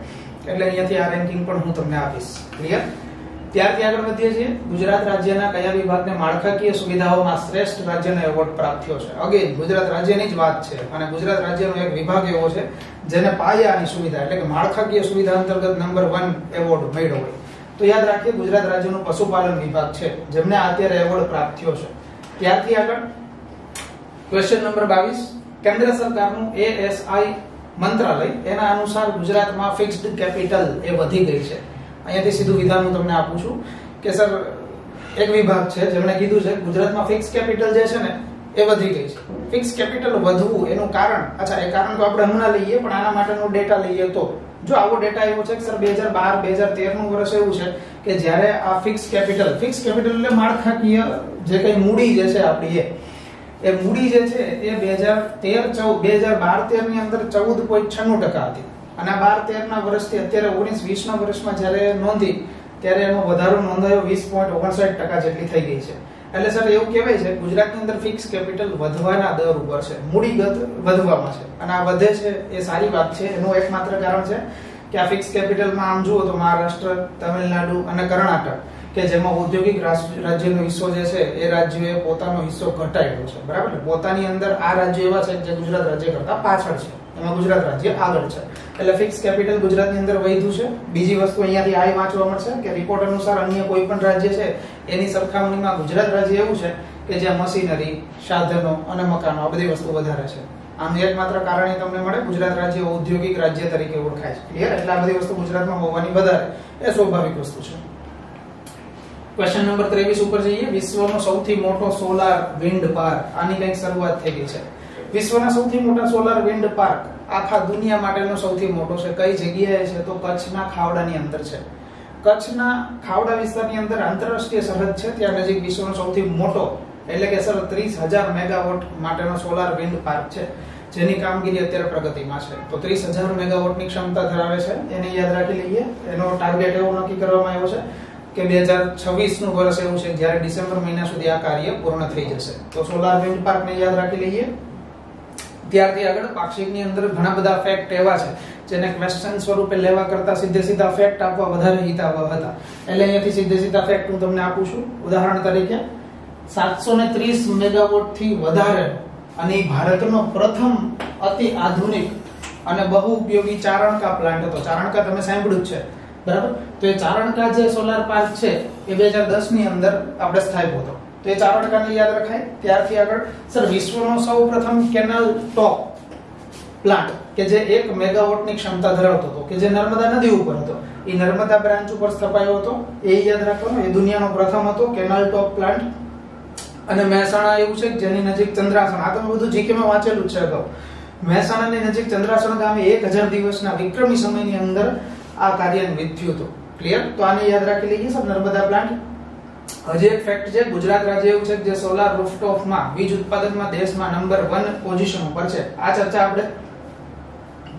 [SPEAKER 1] એટલે અહીંયાથી આ રેન્કિંગ પણ હું તમને આપીશ. ક્લિયર ત્યારથી આગળ વધીએ છીએ. ગુજરાત રાજ્યના કયા વિભાગને માળખાકીય સુવિધાઓમાં શ્રેષ્ઠ રાજ્યનો એવોર્ડ પ્રાપ્ત થયો છે? અગેન ગુજરાત રાજ્યની જ વાત છે. અને ગુજરાત રાજ્યનો એક વિભાગ એવો છે જેને પાયાની સુવિધા, એટલે કે માળખાકીય સુવિધા અંતર્ગત નંબર વન એવોર્ડ મળ્યો હોય. તો યાદ રાખીએ, ગુજરાત રાજ્યનું પશુપાલન વિભાગ છે, જેમને અત્યારે એવોર્ડ પ્રાપ્ત થયો છે. ત્યારથી આગળ ક્વેશ્ચન નંબર બાવીસ. કેન્દ્ર સરકારનું એએસઆઈ મંત્રાલય, એના અનુસાર ગુજરાતમાં ફિક્સ્ડ કેપિટલ એ વધી ગઈ છે. અહીંયાથી સીધું વિધાન હું તમને આપું છું કે સર, એક વિભાગ છે, જેમણે કીધું છે, ગુજરાતમાં ફિક્સ કેપિટલ જે છે ને એ વધી ગઈ છે. ફિક્સ કેપિટલ વધવું એનું કારણ, અચ્છા, એ કારણ તો આપણે હમણાં લઈએ, પણ આના માટેનો ડેટા લઈએ તો. જો આવો ડેટા એવો છે કે સર બે હજાર બાર બે હજાર તેરનું વર્ષ એવું છે કે જ્યારે આ ફિક્સ કેપિટલ ફિક્સ કેપિટલ એટલે માળખાકીય જે કઈ મૂડી જે છે આપણી એ એ મૂડી જે છે એ બે હજાર તેર, ચૌદ બે હજાર બાર તેરની અંદર ચૌદ પોઈન્ટ છન્નું ટકા હતી. અને આ બાર તેર ના વર્ષથી અત્યારે ઓગણીસ વીસ ના વર્ષમાં જ્યારે નોંધી, ત્યારે એનો વધારો નોંધાયો વીસ પોઈન્ટ ઓગણસાઠ ટકા જેટલી થઈ ગઈ છે. એટલે સર એવું કહેવાય છે, ગુજરાતની અંદર ફિક્સ કેપિટલ વધવાના દર ઉપર છે, મૂડીગત વધવામાં છે. અને આ વધે છે એ સારી વાત છે, એનું એકમાત્ર કારણ છે કે આ ફિક્સ કેપિટલમાં આમ જુઓ તો મહારાષ્ટ્ર, તમિલનાડુ અને કર્ણાટક, કે જેમાં ઔદ્યોગિક રાજ્યનો હિસ્સો જે છે, એ રાજ્યોએ પોતાનો હિસ્સો ઘટાડ્યો છે. બરાબર? પોતાની અંદર આ રાજ્યો એવા છે જે ગુજરાત રાજ્ય કરતા પાછળ છે. એમાં ગુજરાત રાજ્ય આગળ છે. એટલે ફિક્સ કેપિટલ ગુજરાતની અંદર વધ્યું છે. બીજી વસ્તુ અહીંયાથી આ વાંચવા મળશે કે રિપોર્ટ અનુસાર અન્ય કોઈ પણ રાજ્ય છે, એની સરખામણીમાં ગુજરાત રાજ્ય એવું છે કે જ્યાં મશીનરી, સાધનો અને મકાનો આ બધી વસ્તુ વધારે છે. આમ એકમાત્ર કારણે તમને મળે, ગુજરાત રાજ્ય ઔદ્યોગિક રાજ્ય તરીકે ઓળખાય છે. ક્લિયર એટલે આ બધી વસ્તુ ગુજરાતમાં હોવાની વધારે એ સ્વાભાવિક વસ્તુ છે. ક્વેશ્ચન નંબર 23 ઉપર જઈએ. વિશ્વનો સૌથી મોટો સોલાર વિન્ડ પાર્ક આની કંઈક શરૂઆત થઈ ગઈ છે. વિશ્વના સૌથી મોટા સોલાર વિન્ડ પાર્ક આખા દુનિયા માટેનો સૌથી મોટો છે. કઈ જગ્યાએ છે તો કચ્છના ખાવડાની અંદર છે. કચ્છના ખાવડા વિસ્તારની અંદર આંતરરાષ્ટ્રીય સરહદ છે. ત્યાં નજીક વિશ્વનો સૌથી મોટો, એટલે કે સર, ત્રીસ હજાર મેગાવોટ માટેનો સોલાર વિન્ડ પાર્ક છે, જેની કામગીરી અત્યારે પ્રગતિમાં છે. તો ત્રીસ હજાર મેગાવોટની ક્ષમતા ધરાવે છે. એને યાદ રાખી લઈએ. એનો ટાર્ગેટ એવો નક્કી કરવામાં આવ્યો છે કે બે હજાર છવ્વીસનું વર્ષ એવું છે, જ્યારે ડિસેમ્બર મહિના સુધી આ કાર્ય પૂર્ણ થઈ જશે. તો સોલાર વિન્ડ પાર્કને યાદ રાખી લઈએ. ત્યારથી આગળ પાક્ષિકની અંદર ઘણા બધા ફેક્ટ એવા છે, જેને ક્વેશ્ચન સ્વરૂપે લેવા કરતા સીધે સીધા ફેક્ટ આપવા વધારે હિતાવહ હતા. એટલે અહીંયાથી સીધે સીધા ફેક્ટ હું તમને આપું છું. ઉદાહરણ તરીકે, સાતસો ને ત્રીસ મેગાવોટથી વધારે અને ભારતનો પ્રથમ અતિ આધુનિક અને બહુ ઉપયોગી ચારણકા પ્લાન્ટ હતો. ચારણકા તમે સાંભળ્યું જ છે. બરાબર? તો એ ચારણકા જે સોલાર પાર્ક છે, એ બે હજાર દસની અંદર આપણે સ્થાપ્યો હતો. તો એ પ્રકારને યાદ રખાય. ત્યારથી આગળ, સર, વિશ્વનો સૌપ્રથમ કેનાલ ટોપ પ્લાન્ટ, કે જે એક મેગાવોટની ક્ષમતા ધરાવતો હતો, કે જે નર્મદા નદી ઉપર હતો. એ નર્મદા બ્રાન્ચ ઉપર સ્થપાયો હતો. એ યાદ રાખવાનું, એ દુનિયાનો પ્રથમ હતો કેનલ ટોપ પ્લાન્ટ. અને મહેસાણા એવું છે કે જેની નજીક ચંદ્રાસણ, આ તમે બધું જીકેમાં વાંચેલું છે અગાઉ. મહેસાણાની નજીક ચંદ્રાસણ ગામે એક હજાર દિવસના વિક્રમી સમયની અંદર આ કાર્યાન્વિત થયું હતું. ક્લિયર તો આને યાદ રાખી લઈએ, સર, નર્મદા પ્લાન્ટ. હજી એક ફેક્ટ છે, ગુજરાત રાજ્ય એવું છે જે સોલાર રૂફટોપમાં વીજ ઉત્પાદનમાં દેશમાં નંબર વન પોઝિશન ઉપર છે. આ ચર્ચા આપણે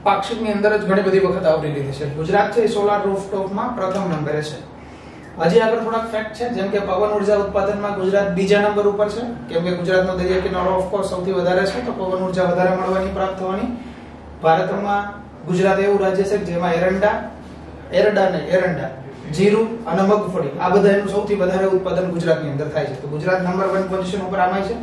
[SPEAKER 1] પાક્ષિકની અંદર જ ઘણી બધી વખત આવરી લીધી છે. ગુજરાત છે સોલાર રૂફટોપમાં પ્રથમ નંબરે છે. હજી આગળ થોડાક ફેક્ટ છે, જેમ કે પવન ઊર્જા ઉત્પાદનમાં ગુજરાત બીજા નંબર ઉપર છે. કેમ કે ગુજરાતનો દરિયા કિનારો ઓફકોર્સ સૌથી વધારે છે, તો પવન ઊર્જા વધારે મળવાની પ્રાપ્ત થવાની. ભારતમાં ગુજરાત એવું રાજ્ય છે જેમાં એરંડા, એરડા ને એરંડા. જીરું અને મગફળી, આ બધા એનું સૌથી વધારે ઉત્પાદન ગુજરાતની અંદર થાય છે. તો ગુજરાત નંબર વન પોઝિશન ઉપર આમાં છે.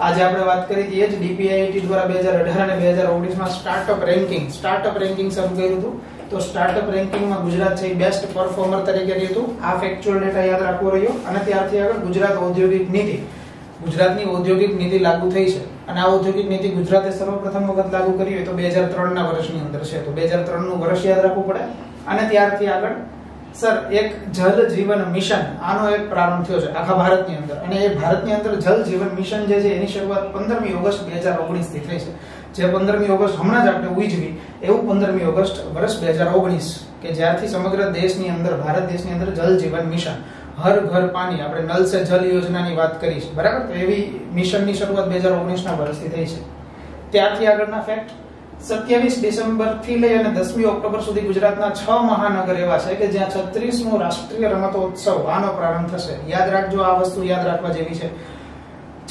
[SPEAKER 1] આજે આપણે વાત કરી હતી એ જ ડીપીઆઈટી દ્વારા બે હજાર અઢાર અને બે હજાર ઓગણીસમાં સ્ટાર્ટઅપ રેન્કિંગ સ્ટાર્ટઅપ રેન્કિંગ શરૂ કર્યું હતું. તો સ્ટાર્ટઅપ રેન્કિંગમાં ગુજરાત છે બેસ્ટ પરફોર્મર તરીકે રહ્યું હતું. આ ફેક્ચ્યુઅલ ડેટા યાદ રાખવો રહ્યો. અને ત્યારથી આગળ ગુજરાત ઔદ્યોગિક નીતિ. ગુજરાતની ઔદ્યોગિક નીતિ લાગુ થઈ છે. અને આ ઔદ્યોગિક નીતિ ગુજરાતે સર્વપ્રથમ વખત લાગુ કરી હોય તો બે હજાર ત્રણના વર્ષની અંદર છે. તો બે હજાર ત્રણનું વર્ષ યાદ રાખવું પડે. અને ત્યારથી આગળ સર, એક જલ જીવન મિશન, આનો એક પ્રારંભ થયો છે આખા ભારતની અંદર. અને એ ભારતની અંદર જલ જીવન મિશન જે છે, એની શરૂઆત પંદરમી ઓગસ્ટ બે હજાર ઓગણીસથી થઈ છે. જે પંદરમી ઓગસ્ટ હમણાં જ આપણે ઉજવી, એવું પંદરમી ઓગસ્ટ વર્ષ બે હજાર ઓગણીસ, કે જ્યારથી સમગ્ર દેશની અંદર, ભારત દેશની અંદર જલ જીવન મિશન, હર ઘર પાણી, આપણે નલ સે જલ યોજનાની વાત કરી છે બરાબર? તો એવી મિશનની શરૂઆત બે હજાર ઓગણીસના વર્ષથી થઈ છે. ત્યારથી આગળના ફેક્ટ સત્યાવીસ ડિસેમ્બરથી લઈ અને દસમી ઓક્ટોબર સુધી ગુજરાતના છ મહાનગર એવા છે કે જ્યાં છત્રીસમો રાષ્ટ્રીય રમતોત્સવ આનો પ્રારંભ થશે. યાદ રાખજો, આ વસ્તુ યાદ રાખવા જેવી છે.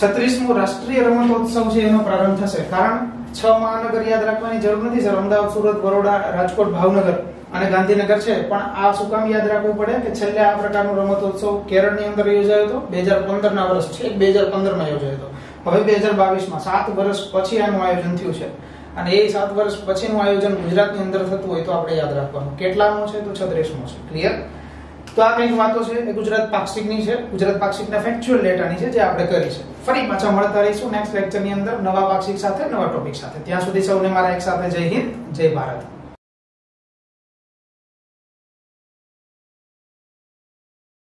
[SPEAKER 1] છત્રીસમો રાષ્ટ્રીય રમતોત્સવ છે, એનો પ્રારંભ થશે. કારણ છ મહાનગર યાદ રાખવાની જરૂર નથી. સર અમદાવાદ, સુરત, બરોડા, રાજકોટ, ભાવનગર અને ગાંધીનગર છે. પણ આ શું કામ યાદ રાખવું પડે કે છેલ્લે આ પ્રકારનો રમતોત્સવ કેરળની અંદર યોજાયો હતો? બે હજાર પંદર ના વર્ષ છે. બે હજાર પંદરમાં યોજાયો હતો. હવે બે હજાર બાવીસમાં સાત વર્ષ પછી આનું આયોજન થયું છે. અને એ સાત વર્ષ પછીનું આયોજન ગુજરાતની અંદર થતું હોય તો આપણે યાદ રાખવાનું. કેટલાનું છે તો છત્રીસમો છે. ક્લિયર તો આ કંઈક વાતો છે. એ ગુજરાત પાક્ષિકની છે. ગુજરાત પાક્ષિકના ફેક્ચ્યુઅલ ડેટાની છે જે આપણે કરી છે. ફરી પાછા મળતા રહીશું નેક્સ્ટ લેક્ચરની અંદર નવા પાક્ષિક સાથે, નવા ટોપિક સાથે. ત્યાં સુધી સૌને મારા એક સાથે જય હિન્દ, જય ભારત.